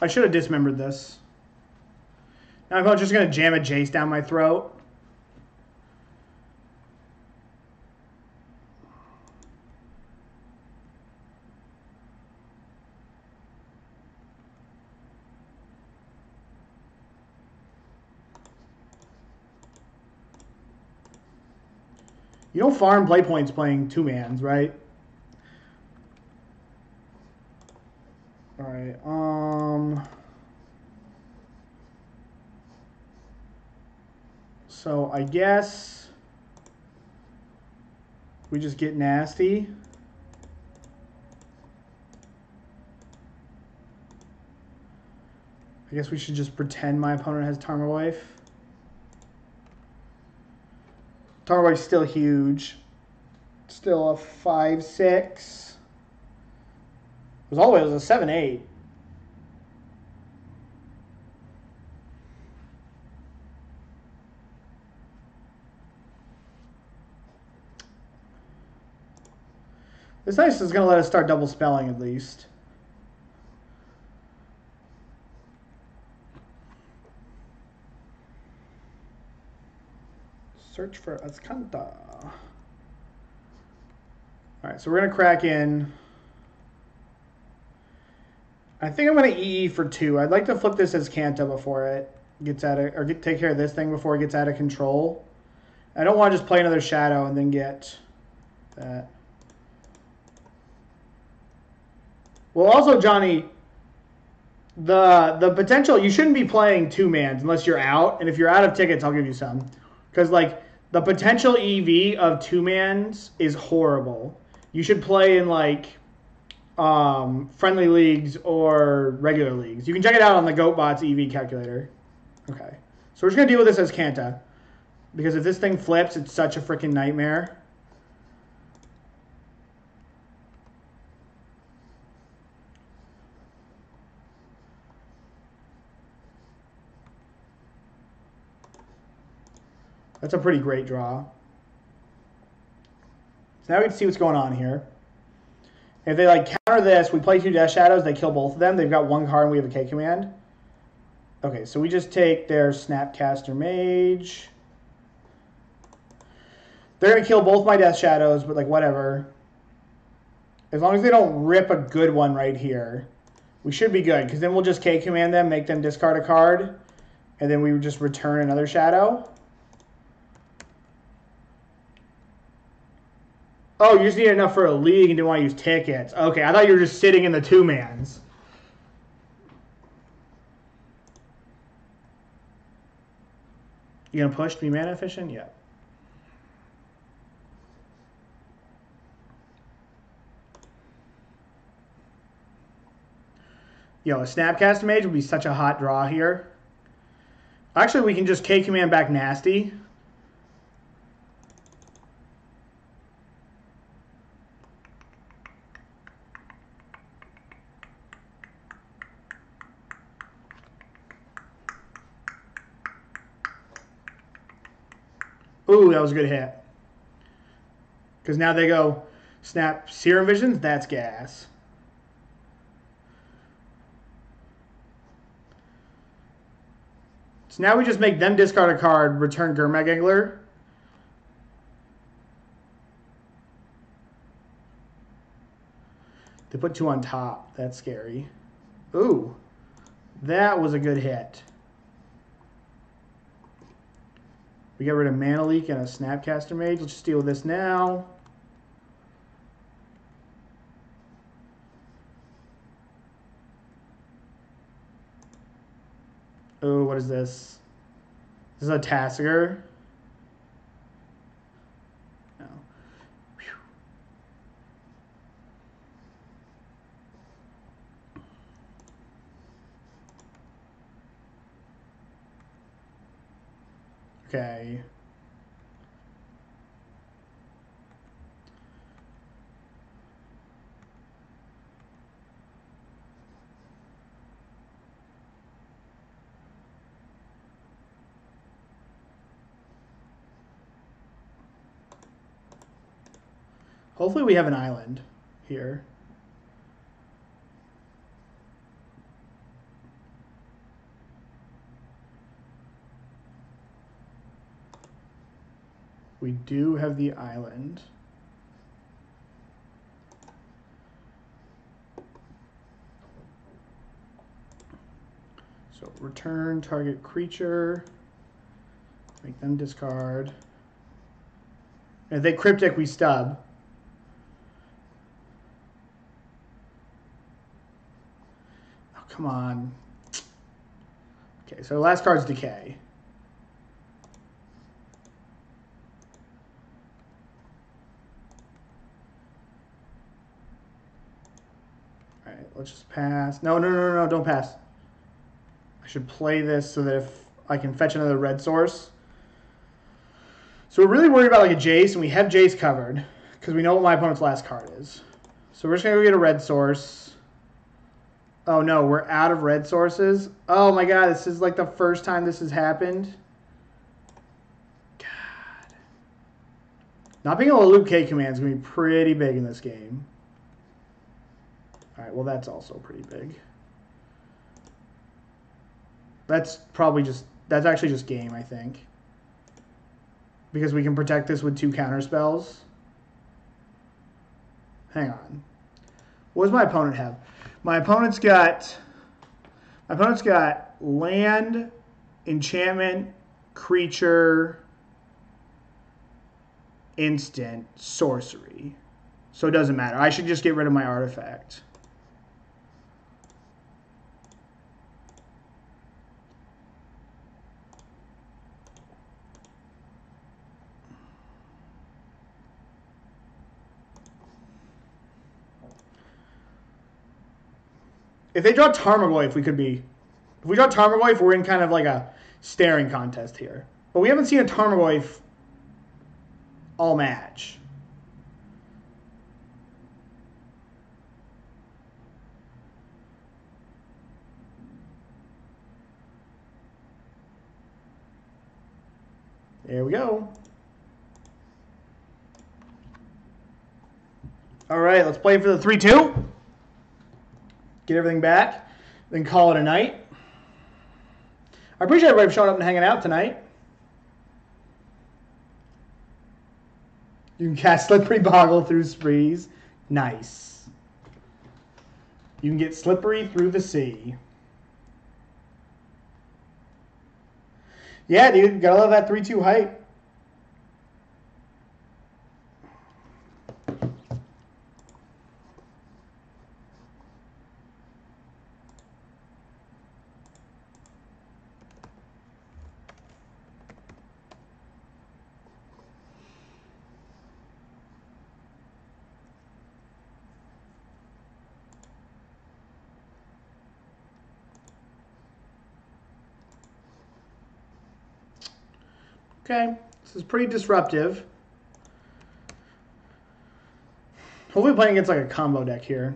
I should have dismembered this. Now I'm just going to jam a Jace down my throat. You know farm play points playing two mans, right? All right. Um. So I guess we just get nasty. I guess we should just pretend my opponent has Tarmogoyf. Tarmogoyf's still huge. Still a 5 6. It was all the way, it was a 7 8. This ice is going to let us start double spelling at least. Search for Azcanta. All right, so we're going to crack in. I think I'm going to EE for two. I'd like to flip this Azcanta before it gets out of, or get, take care of this thing before it gets out of control. I don't want to just play another shadow and then get that. Well, also, Johnny, the the potential you shouldn't be playing two mans unless you're out, and if you're out of tickets, I'll give you some, because like the potential EV of two mans is horrible. You should play in like um, friendly leagues or regular leagues. You can check it out on the GoatBots EV calculator. Okay, so we're just gonna deal with this Azcanta. because if this thing flips, it's such a freaking nightmare. That's a pretty great draw. So now we can see what's going on here. If they like counter this, we play two Death Shadows, they kill both of them. They've got one card and we have a K command. Okay, so we just take their Snapcaster Mage. They're to kill both my Death Shadows, but like whatever. As long as they don't rip a good one right here, we should be good. Because then we'll just K command them, make them discard a card, and then we just return another Shadow. Oh, you just need enough for a league and didn't want to use tickets. Okay, I thought you were just sitting in the two mans. You gonna push to be mana efficient? Yeah. Yo, a Snapcaster Mage would be such a hot draw here. Actually, we can just K command back nasty. Ooh, that was a good hit. Because now they go, snap Serum Visions, that's gas. So now we just make them discard a card, return Gurmag Angler. They put two on top. That's scary. Ooh, that was a good hit. We get rid of Mana Leak and a Snapcaster Mage. Let's just deal with this now. Oh, what is this? This is a Tasigur. Okay. Hopefully we have an island here. We do have the island. So return target creature, make them discard. And if they cryptic, we stub. Oh, come on. Okay, so last card's decay. All right, let's just pass. No, no, no, no, don't pass. I should play this so that if I can fetch another red source. So we're really worried about like a Jace, and we have Jace covered because we know what my opponent's last card is. So we're just gonna go get a red source. Oh no, we're out of red sources. Oh my god, this is like the first time this has happened. God. Not being able to loop K commands is gonna be pretty big in this game. Well that's also pretty big. That's probably just that's actually just game, I think. Because we can protect this with two counter spells. Hang on. What does my opponent have? My opponent's got my opponent's got land, enchantment, creature, instant, sorcery. So it doesn't matter. I should just get rid of my artifact. If they draw Tarmogoyf, we could be. If we draw Tarmogoyf, we're in kind of like a staring contest here. But we haven't seen a Tarmogoyf all match. There we go. All right, let's play for the 3 2 get everything back, then call it a night. I appreciate everybody showing up and hanging out tonight. You can cast Slippery Bogle through sprees. Nice. You can get slippery through the sea. Yeah, dude, gotta love that 3 2 hype. Okay, this is pretty disruptive. Hopefully playing against like a combo deck here.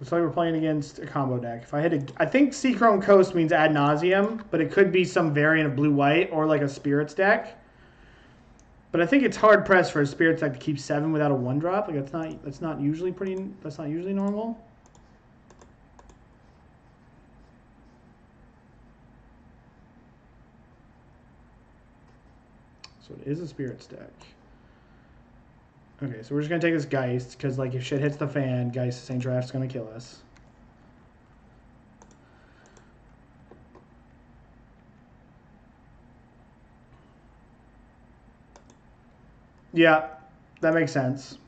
Looks like we're playing against a combo deck. If I had to, I think Seachrome Coast means ad nauseam, but it could be some variant of blue-white or like a Spirits deck. But I think it's hard pressed for a Spirits deck to keep seven without a one drop. Like that's not that's not usually pretty. That's not usually normal. So it is a spirit deck. Okay, so we're just to take this Geist, because like if shit hits the fan, Geist St. Traft's to kill us. Yeah, that makes sense.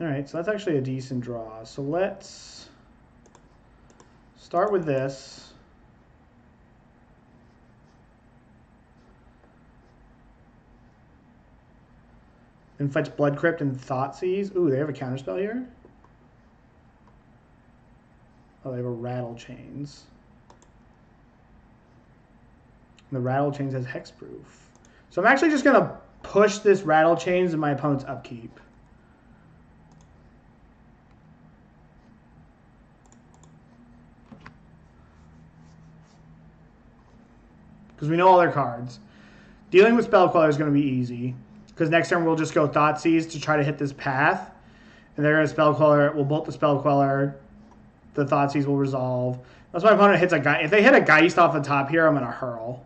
All right, so that's actually a decent draw. So let's start with this. And fetch Blood Crypt and Thoughtseize. Ooh, they have a counterspell here? Oh, they have a Rattlechains. And the Rattle Chains has Hexproof. So I'm actually just going to push this Rattle Chains in my opponent's upkeep. Because we know all their cards. Dealing with Spell Queller is going to be easy. Because next turn we'll just go Thoughtseize to try to hit this path. And they're going to Spell Queller. We'll bolt the Spell Queller. The Thoughtseize will resolve. That's my opponent hits a guy. If they hit a Geist off the top here, I'm going to hurl.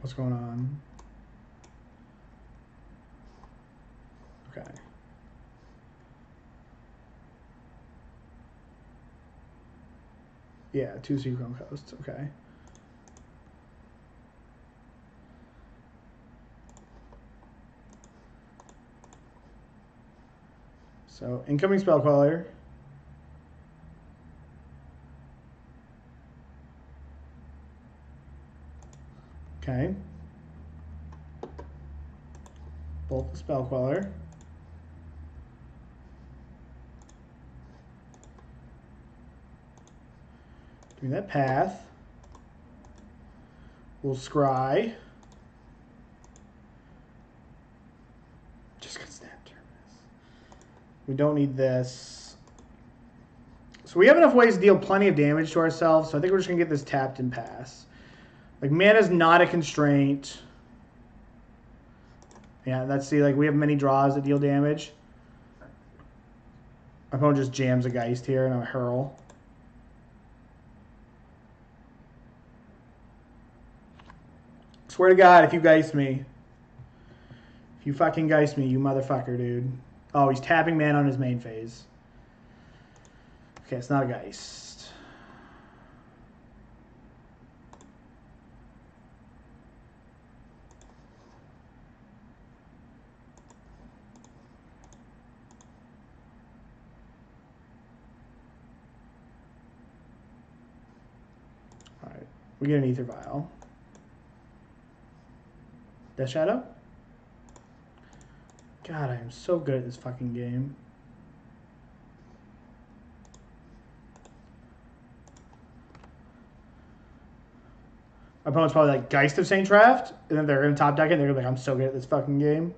What's going on? Okay. Yeah, two Seachrome coasts. Okay. So incoming spell queller. Okay. Bolt the spell queller. Doing that path. We'll scry. Just got snap terminus. We don't need this. So we have enough ways to deal plenty of damage to ourselves, so I think we're just going to get this tapped and pass. Like, mana's not a constraint. Yeah, that's see, like we have many draws that deal damage. My opponent just jams a Geist here and I hurl. Swear to God, if you Geist me. If you fucking Geist me, you motherfucker, dude. Oh, he's tapping man on his main phase. Okay, it's not a Geist. Alright, we get an Aether Vial. Death Shadow? God, I am so good at this fucking game. My opponent's probably like Geist of Saint Traft, and then they're gonna top deck it, and they're gonna be like, I'm so good at this fucking game.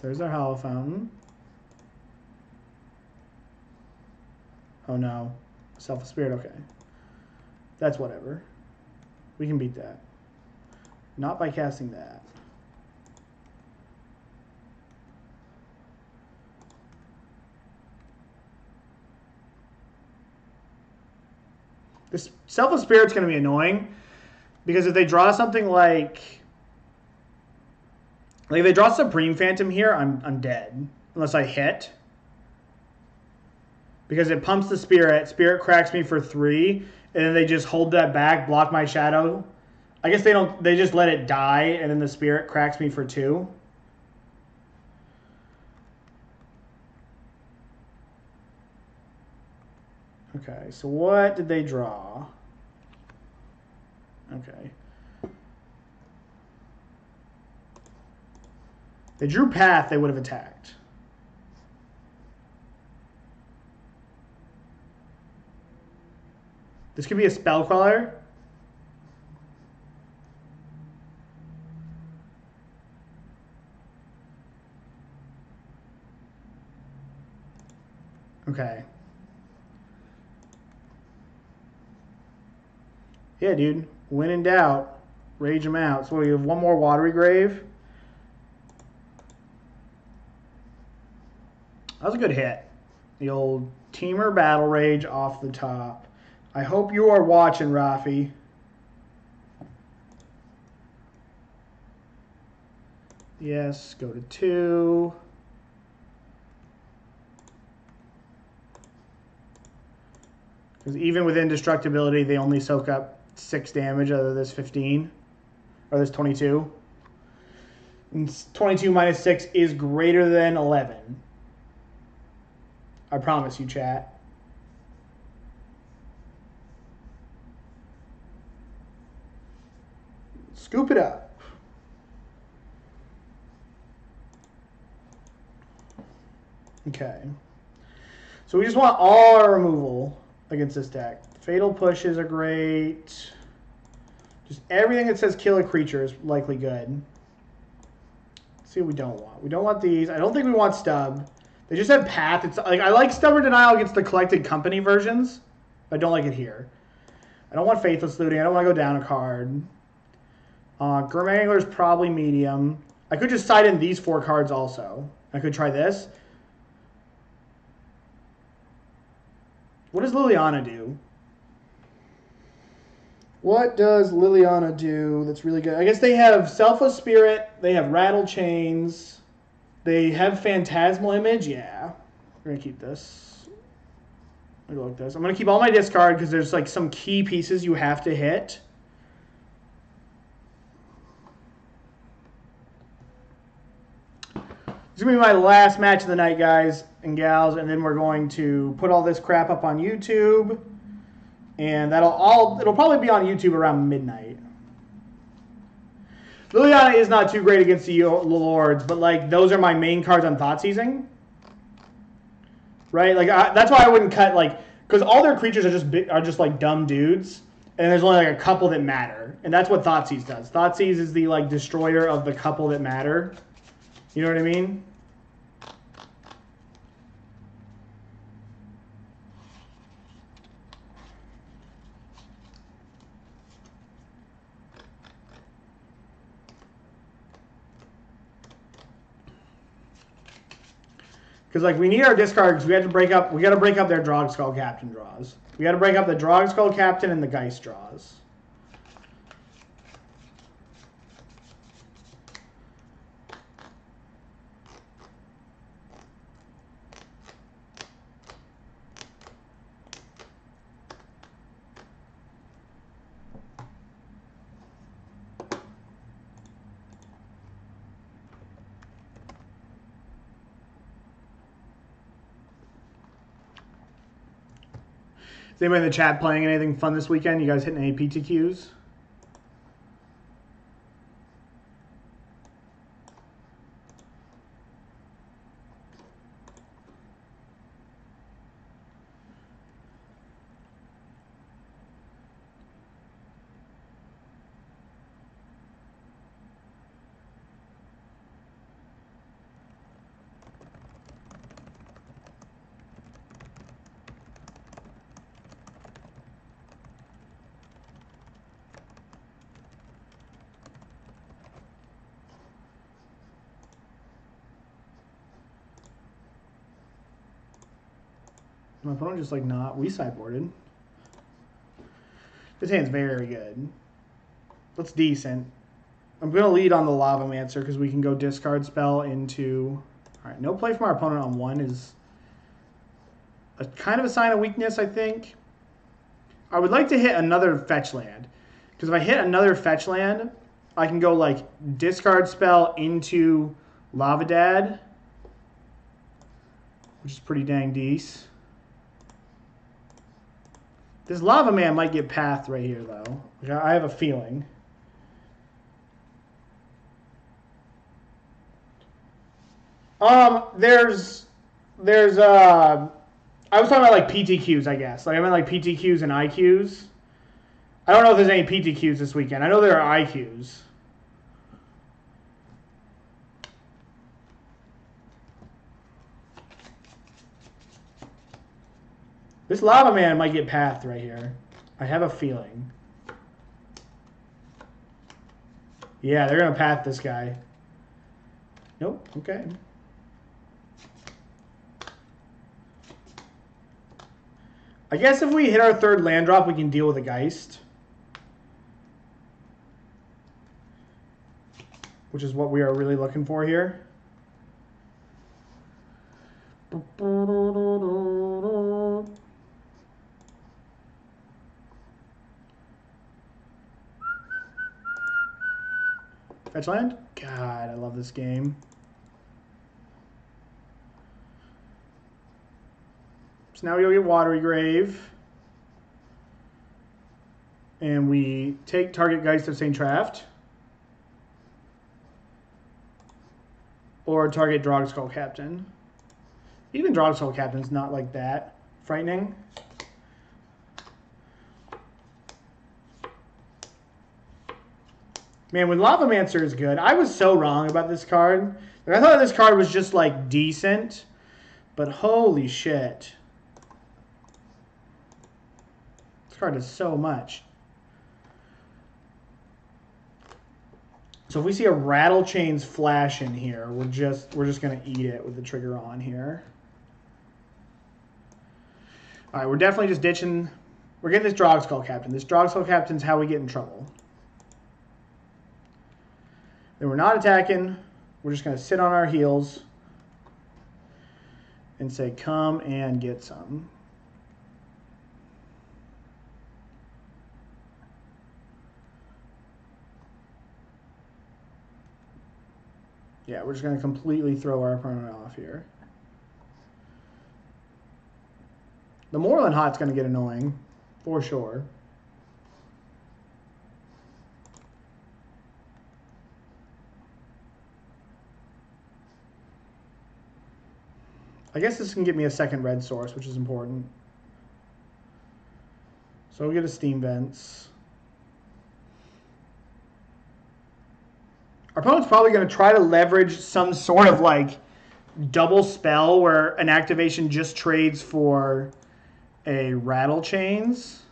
There's our Hallowed Fountain. Oh no. Selfless Spirit, okay. That's whatever. We can beat that. Not by casting that. This Selfless Spirit's going to be annoying because if they draw something like like if they draw Supreme Phantom here, I'm I'm dead unless I hit. Because it pumps the spirit, spirit cracks me for three, and then they just hold that back, block my shadow. I guess they don't. They just let it die, and then the spirit cracks me for two. Okay, so what did they draw? Okay. They drew path, they would have attacked. This could be a Spell Queller. Okay. Yeah, dude. When in doubt, rage them out. So we have one more watery grave. That was a good hit. The old Temur Battle Rage off the top. I hope you are watching, Rafi. Yes, go to two. Because even with indestructibility, they only soak up six damage out of this 15. Or this 22. And 22 minus 6 is greater than 11. I promise you, chat. Scoop it up. Okay. So we just want all our removal against this deck. Fatal pushes are great. Just everything that says kill a creature is likely good. Let's see what we don't want. We don't want these. I don't think we want stub. They just have path. It's like I like stubborn denial against the collected company versions. I don't like it here. I don't want faithless looting. I don't want to go down a card. Uh, Gurmag Angler is probably medium. I could just side in these four cards also. I could try this. What does Liliana do? What does Liliana do that's really good? I guess they have Selfless Spirit. They have Rattle Chains. They have Phantasmal Image. Yeah. We're going to keep this. This. I'm going to keep all my discard because there's like some key pieces you have to hit. Is going to be my last match of the night, guys and gals, and then we're going to put all this crap up on YouTube. And that'll all, it'll probably be on YouTube around midnight. Liliana is not too great against the Lords, but like those are my main cards on Thought Seizing. Right? Like I, that's why I wouldn't cut like because all their creatures are just are just like dumb dudes, and there's only like a couple that matter, and that's what Thoughtseize does. Thoughtseize is the like destroyer of the couple that matter. You know what I mean? Because like we need our discard because we had to break up. We got to break up their Drogskol Captain draws. We got to break up the Drogskol Captain and the Geist draws. Is anybody in the chat playing anything fun this weekend? You guys hitting any PTQs? Just like not. We sideboarded. This hand's very good. That's decent. I'm gonna lead on the Lava Lavamancer because we can go discard spell into. All right, no play from our opponent on one is a kind of a sign of weakness, I think. I would like to hit another fetch land because if I hit another fetch land, I can go like discard spell into Lavadad, which is pretty dang decent. This lava man might get path right here, though. I have a feeling. Um, there's, there's, uh, I was talking about like PTQs, I guess. Like I meant like PTQs and IQs. I don't know if there's any PTQs this weekend. I know there are IQs. This lava man might get pathed right here. I have a feeling. Yeah, they're going to path this guy. Nope, okay. I guess if we hit our third land drop, we can deal with a Geist. Which is what we are really looking for here. Fetchland? God, I love this game. So now we go get Watery Grave. And we take target Geist of St. Traft. Or target Drogskol Captain. Even Drogskol Captain's not like that frightening. Man, when Lavamancer is good, I was so wrong about this card. Like, I thought this card was just like decent, but holy shit. This card does so much. So if we see a Rattlechains flash in here, we're just we're just gonna eat it with the trigger on here. All right, we're definitely just ditching. We're getting this Drogskol Captain. This Drogskol Captain's how we get in trouble. Then we're not attacking. We're just going to sit on our heels and say, come and get some. Yeah, we're just going to completely throw our opponent off here. The Moorland Haunt's going to get annoying, for sure. I guess this can get me a second red source, which is important. So we get a steam vents. Our opponent's probably going to try to leverage some sort of like double spell where an activation just trades for a Rattlechains. Well,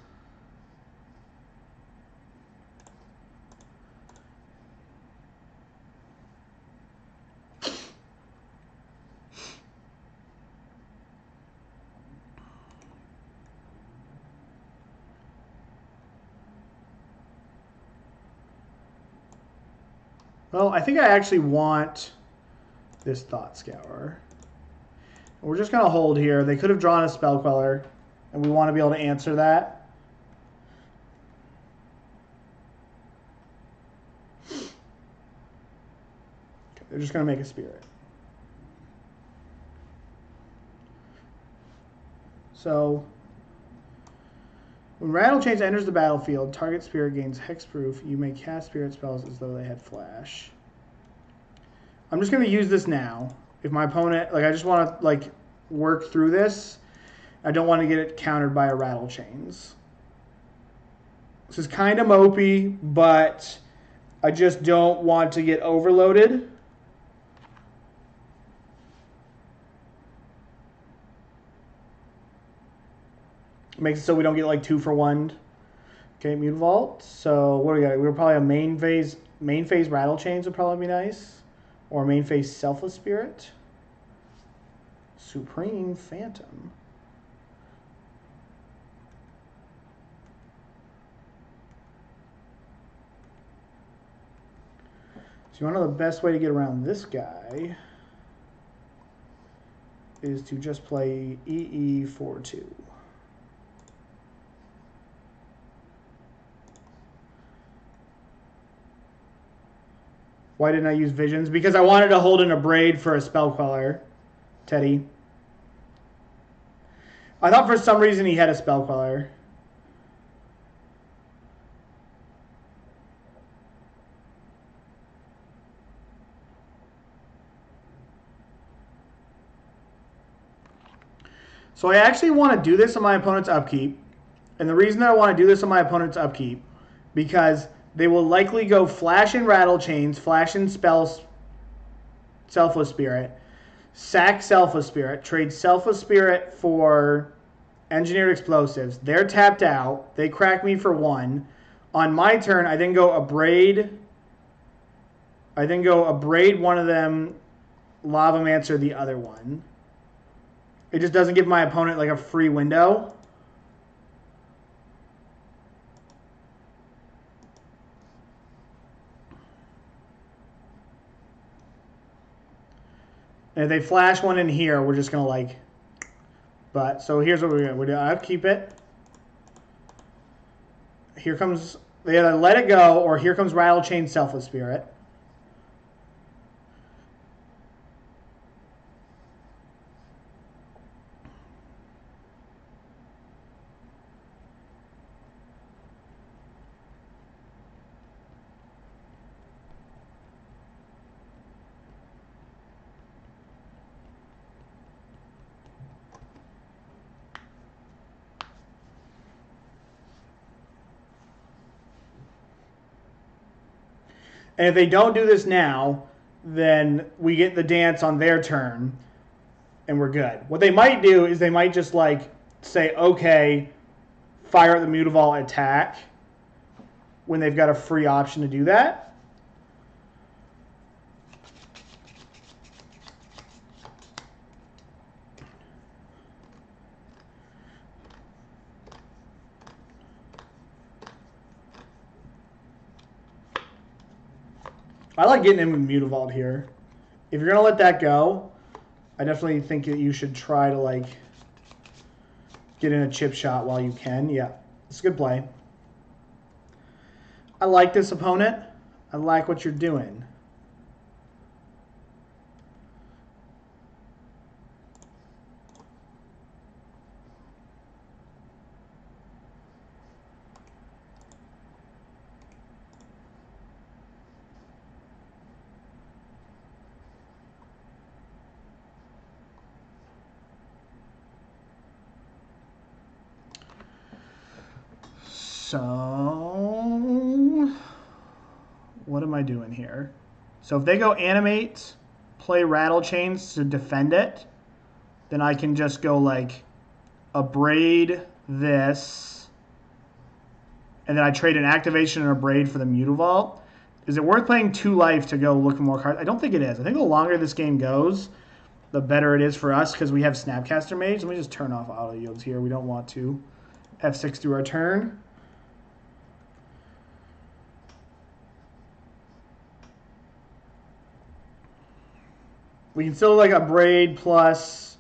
I think I actually want this Thought Scour. We're just going to hold here. They could have drawn a Spell Queller, and we want to be able to answer that. They're just going to make a Spirit. So when Rattlechains enters the battlefield, target spirit gains hexproof. You may cast spirit spells as though they had flash. I'm just going to use this now. If my opponent, like, I just want to, like, work through this. I don't want to get it countered by a Rattlechains. This is kind of mopey, but I just don't want to get overloaded. Makes it so we don't get like two for one. Okay, Mutavault. So what do we got? We're probably a main phase. Main phase rattlechains would probably be nice, or main phase selfless spirit. Supreme Phantom. So you want to know the best way to get around this guy is to just play EE42. Why didn't I use visions? Because I wanted to hold in Abrade for a spell queller, Teddy. I thought for some reason he had a spell queller. So I actually want to do this on my opponent's upkeep. And the reason that I want to do this on my opponent's upkeep, because they will likely go flash and rattlechains, flash and spells, selfless spirit, sack selfless spirit, trade selfless spirit for engineered explosives. They're tapped out. They crack me for one. On my turn, I then go abrade. I then go abrade one of them, lavamancer the other one. It just doesn't give my opponent like a free window. And if they flash one in here, we're just gonna like, but, so here's what we're gonna, we're gonna keep it. Here comes, they either let it go, or here comes Rattle Chain Selfless Spirit. And if they don't do this now, then we get the dance on their turn and we're good. What they might do is they might just like say, okay, fire the Mutavault attack when they've got a free option to do that. I like getting in with Mutavault here. If you're gonna let that go, I definitely think that you should try to like get in a chip shot while you can. Yeah, it's a good play. I like this opponent. I like what you're doing. So, what am I doing here? So if they go animate, play rattlechains to defend it, then I can just go like abrade this, and then I trade an activation and Abrade for the Mutavault. Is it worth playing two life to go look for more cards? I don't think it is. I think the longer this game goes, the better it is for us because we have Snapcaster Mage. Let me just turn off auto yields here. We don't want to. F6 through our turn. We can still like upgrade plus,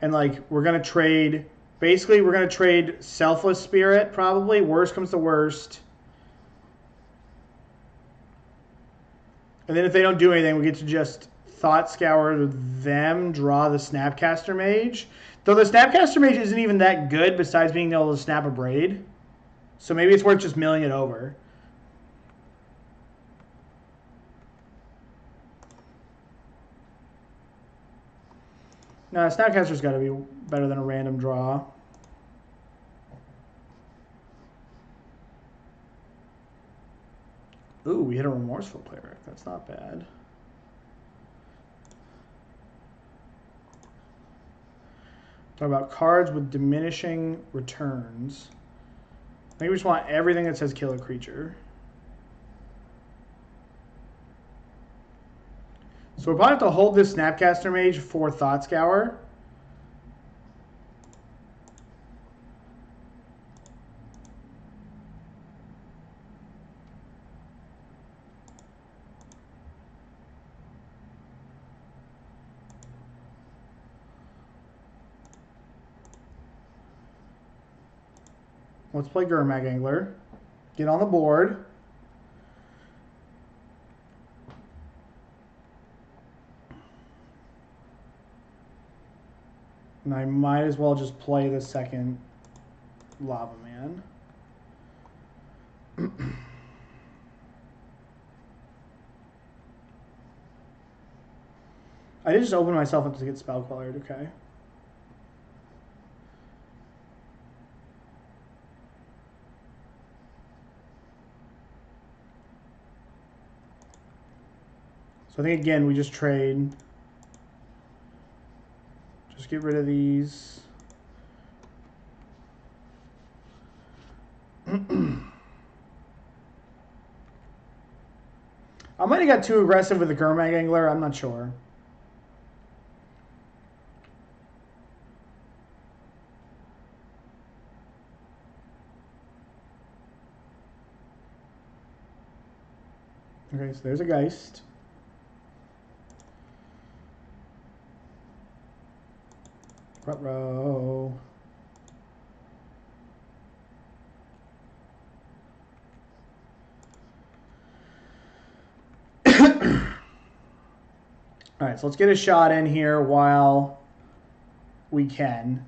and like we're gonna trade. Basically, we're gonna trade selfless spirit. Probably worst comes to worst. And then if they don't do anything, we get to just thought scour them, draw the Snapcaster Mage. Though the Snapcaster Mage isn't even that good besides being able to snap Abrade. So maybe it's worth just milling it over. No, Snapcaster's got to be better than a random draw. Ooh, we hit a remorseful player. That's not bad. Talk about cards with diminishing returns. I think we just want everything that says kill a creature. So we probably have to hold this Snapcaster Mage for Thought Scour. Let's play Gurmag Angler. Get on the board. And I might as well just play the second Lava Man. I did just open myself up to get spell colored, okay. So I think again we just trade. Get rid of these. I might have got too aggressive with the Gurmag Angler. I'm not sure. Okay, so there's a Geist. Front row. All right, so let's get a shot in here while we can.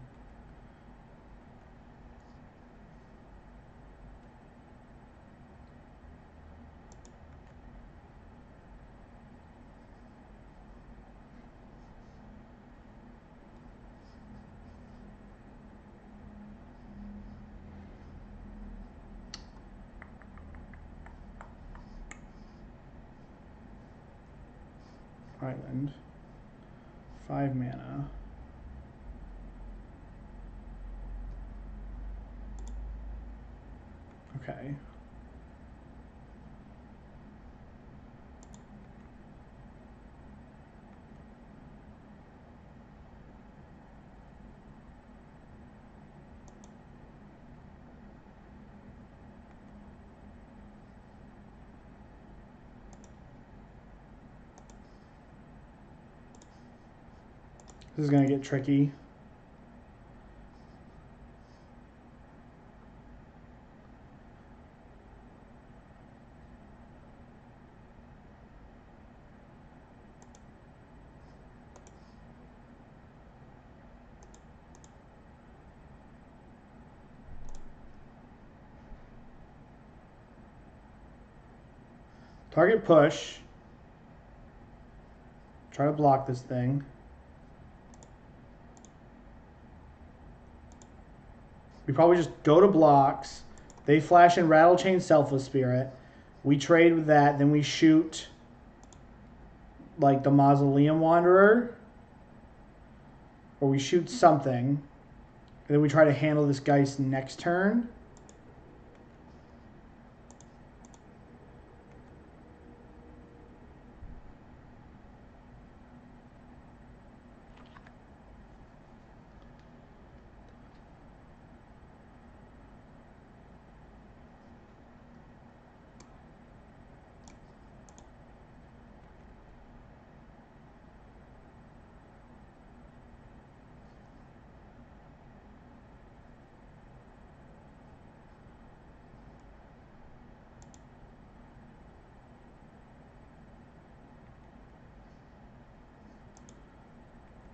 Island. Five mana. Okay. This is going to get tricky. Target push. Try to block this thing. We probably just go to blocks. They flash in Rattle Chain Selfless Spirit. We trade with that. Then we shoot like the Mausoleum Wanderer. Or we shoot something. And then we try to handle this Geist next turn.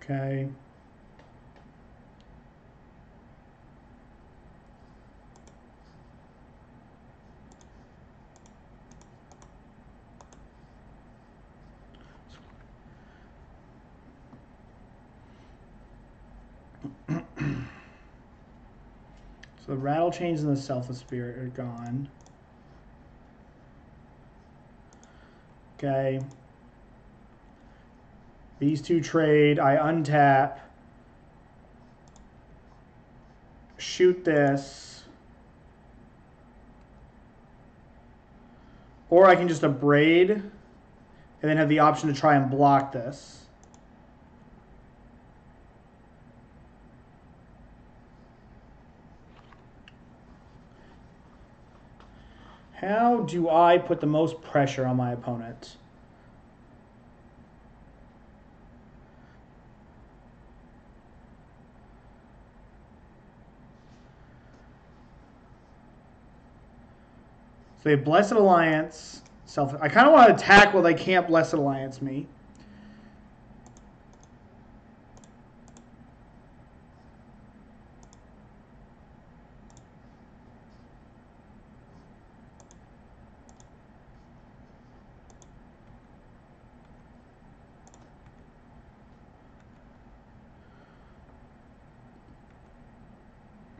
Okay. So the rattlechains and the selfless spirit are gone. Okay. These two trade. I untap. Shoot this. Or I can just abrade and then have the option to try and block this. How do I put the most pressure on my opponent? So they have Blessed Alliance. Self. I kind of want to attack while they can't Blessed Alliance me.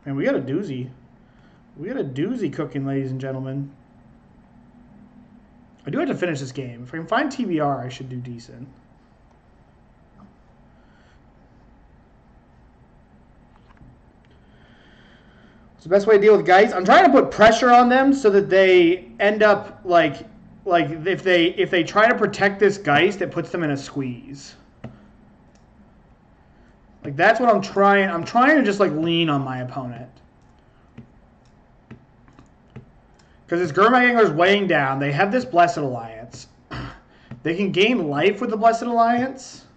And we got a doozy. We got a doozy cooking, ladies and gentlemen. I do have to finish this game. If I can find TBR, I should do decent. What's the best way to deal with guys? I'm trying to put pressure on them so that they end up like like if they if they try to protect this Geist, it puts them in a squeeze. Like that's what I'm trying. I'm trying to just like lean on my opponent. Because this Gurmag Angler is weighing down. They have this Blessed Alliance. They can gain life with the Blessed Alliance.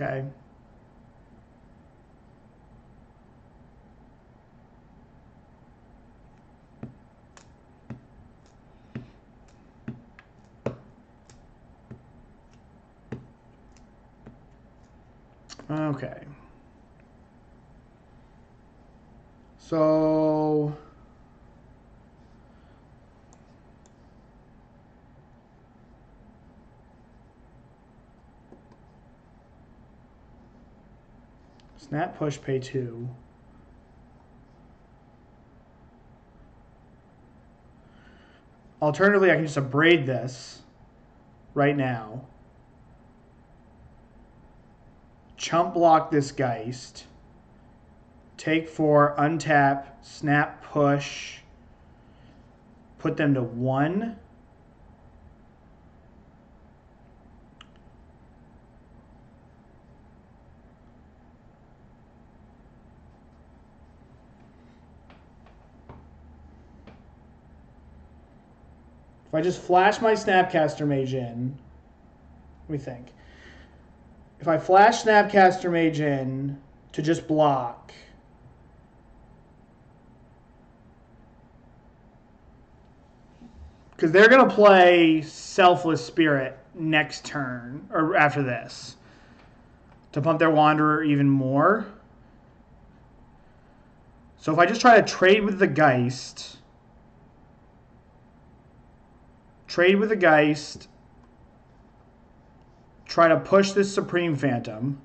Okay. Okay. So snap push pay two. Alternatively, I can just abrade this right now. Chump block this Geist. Take four, untap, snap push. Put them to one. If I just flash my Snapcaster Mage in, we think. If I flash Snapcaster Mage in to just block, because they're going to play Selfless Spirit next turn, or after this, to pump their Wanderer even more. So if I just try to trade with the Geist trade with the Geist, try to push this Supreme Phantom.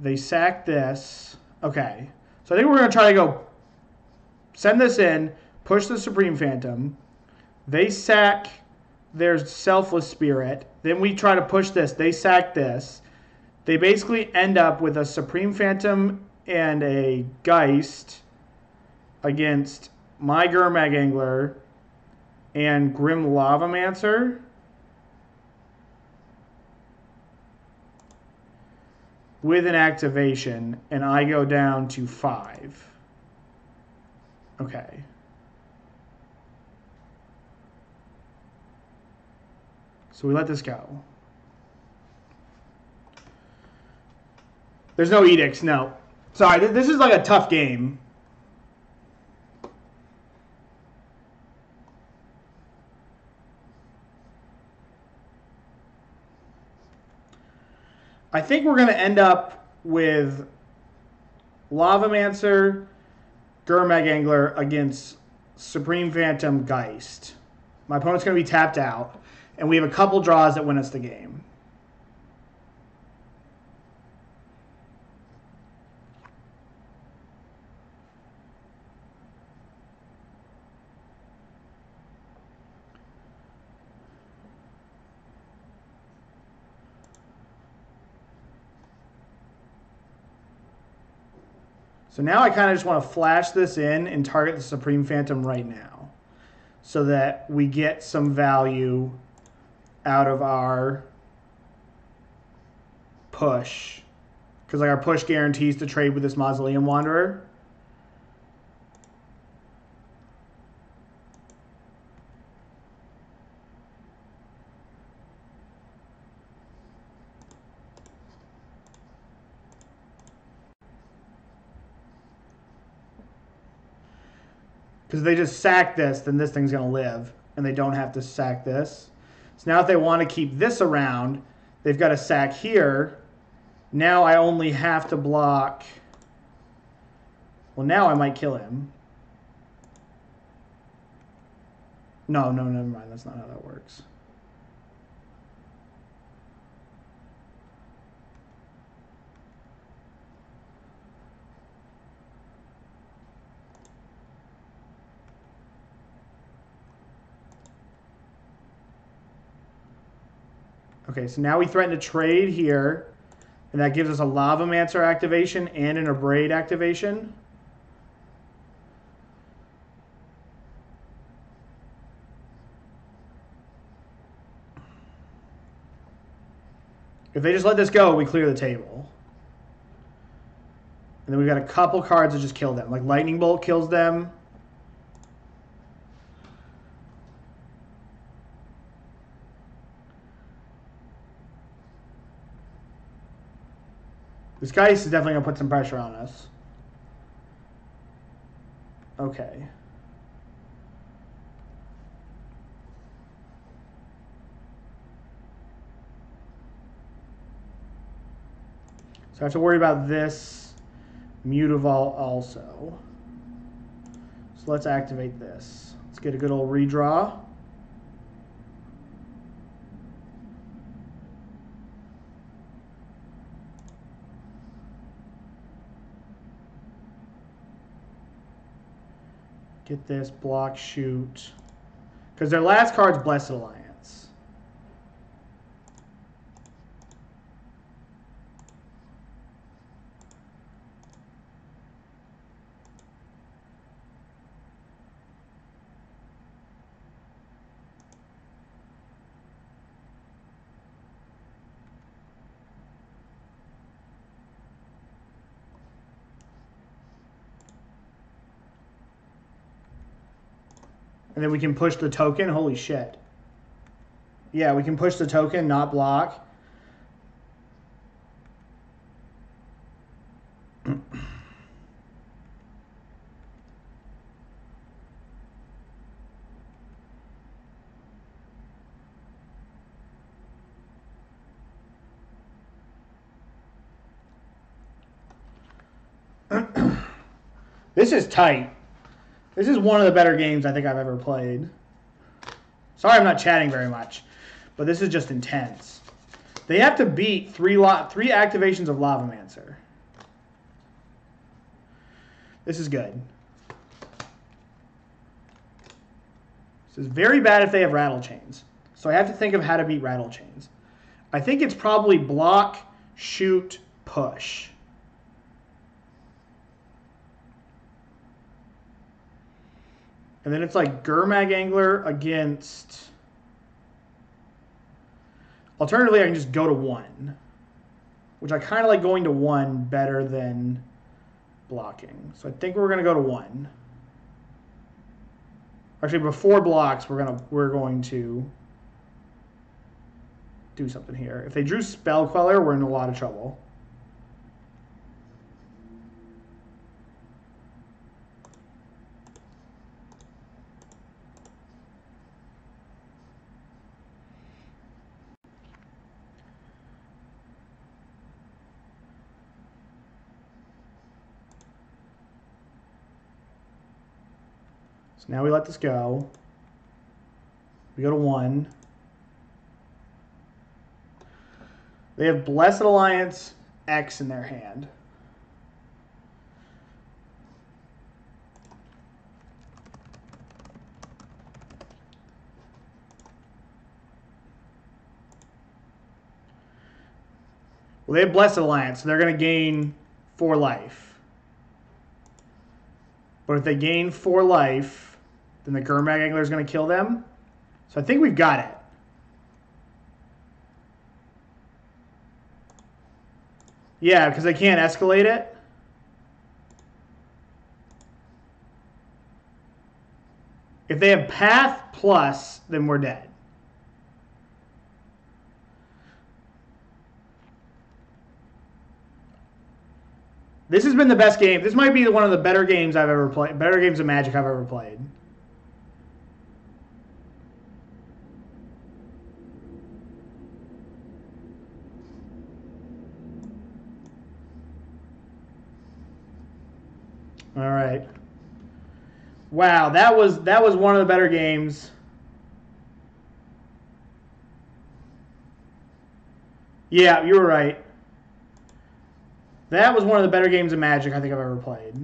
They sack this. Okay. So I think we're going to try to go send this in, push the Supreme Phantom. They sack their Selfless Spirit. Then we try to push this. They sack this. They basically end up with a Supreme Phantom and a Geist against my Gurmag Angler and Grim Lavamancer. With an activation, and I go down to five. Okay. So we let this go. There's no edicts, no. Sorry, this is like a tough game. I think we're going to end up with Lavamancer, Gurmag Angler against Supreme Phantom Geist. My opponent's going to be tapped out, and we have a couple draws that win us the game. So now I kind of just want to flash this in and target the Supreme Phantom right now so that we get some value out of our push. Because like our push guarantees to trade with this Mausoleum Wanderer. Because they just sack this, then this thing's going to live, and they don't have to sack this. So now if they want to keep this around, they've got to sack here. Now I only have to block... Well, now I might kill him. No, no, never mind. That's not how that works. Okay, so now we threaten to trade here, and that gives us a Lavamancer activation and an Abrade activation. If they just let this go, we clear the table. And then we've got a couple cards that just kill them. Like Lightning Bolt kills them. This guy is definitely going to put some pressure on us. Okay. So I have to worry about this Mutavault also. So let's activate this. Let's get a good old redraw. Get this, block, shoot. Because their last card's Blessed Alliance. And then we can push the token. Holy shit. Yeah, we can push the token, not block. this is tight. This is one of the better games I think I've ever played. Sorry I'm not chatting very much, but this is just intense. They have to beat three lot three activations of Lavamancer. This is good. This is very bad if they have rattlechains. So I have to think of how to beat rattlechains. I think it's probably block, shoot, push. And then it's like Gurmag Angler against. Alternatively, I can just go to one. which I kind of like going to one better than blocking. So I think we're going to go to one. Actually, before blocks, we're gonna we're going to do something here. If they drew Spell Queller, we're in a lot of trouble. Now we let this go. We go to one. They have Blessed Alliance X in their hand. Well, they have Blessed Alliance, so they're going to gain four life. But if they gain four life, then the Gurmag Angler is going to kill them. So I think we've got it. Yeah, because they can't escalate it. If they have path plus, then we're dead. This has been the best game. This might be one of the better games I've ever played. Better games of Magic I've ever played. All right. Wow, that was that was one of the better games. Yeah, you were right. That was one of the better games of Magic I think I've ever played.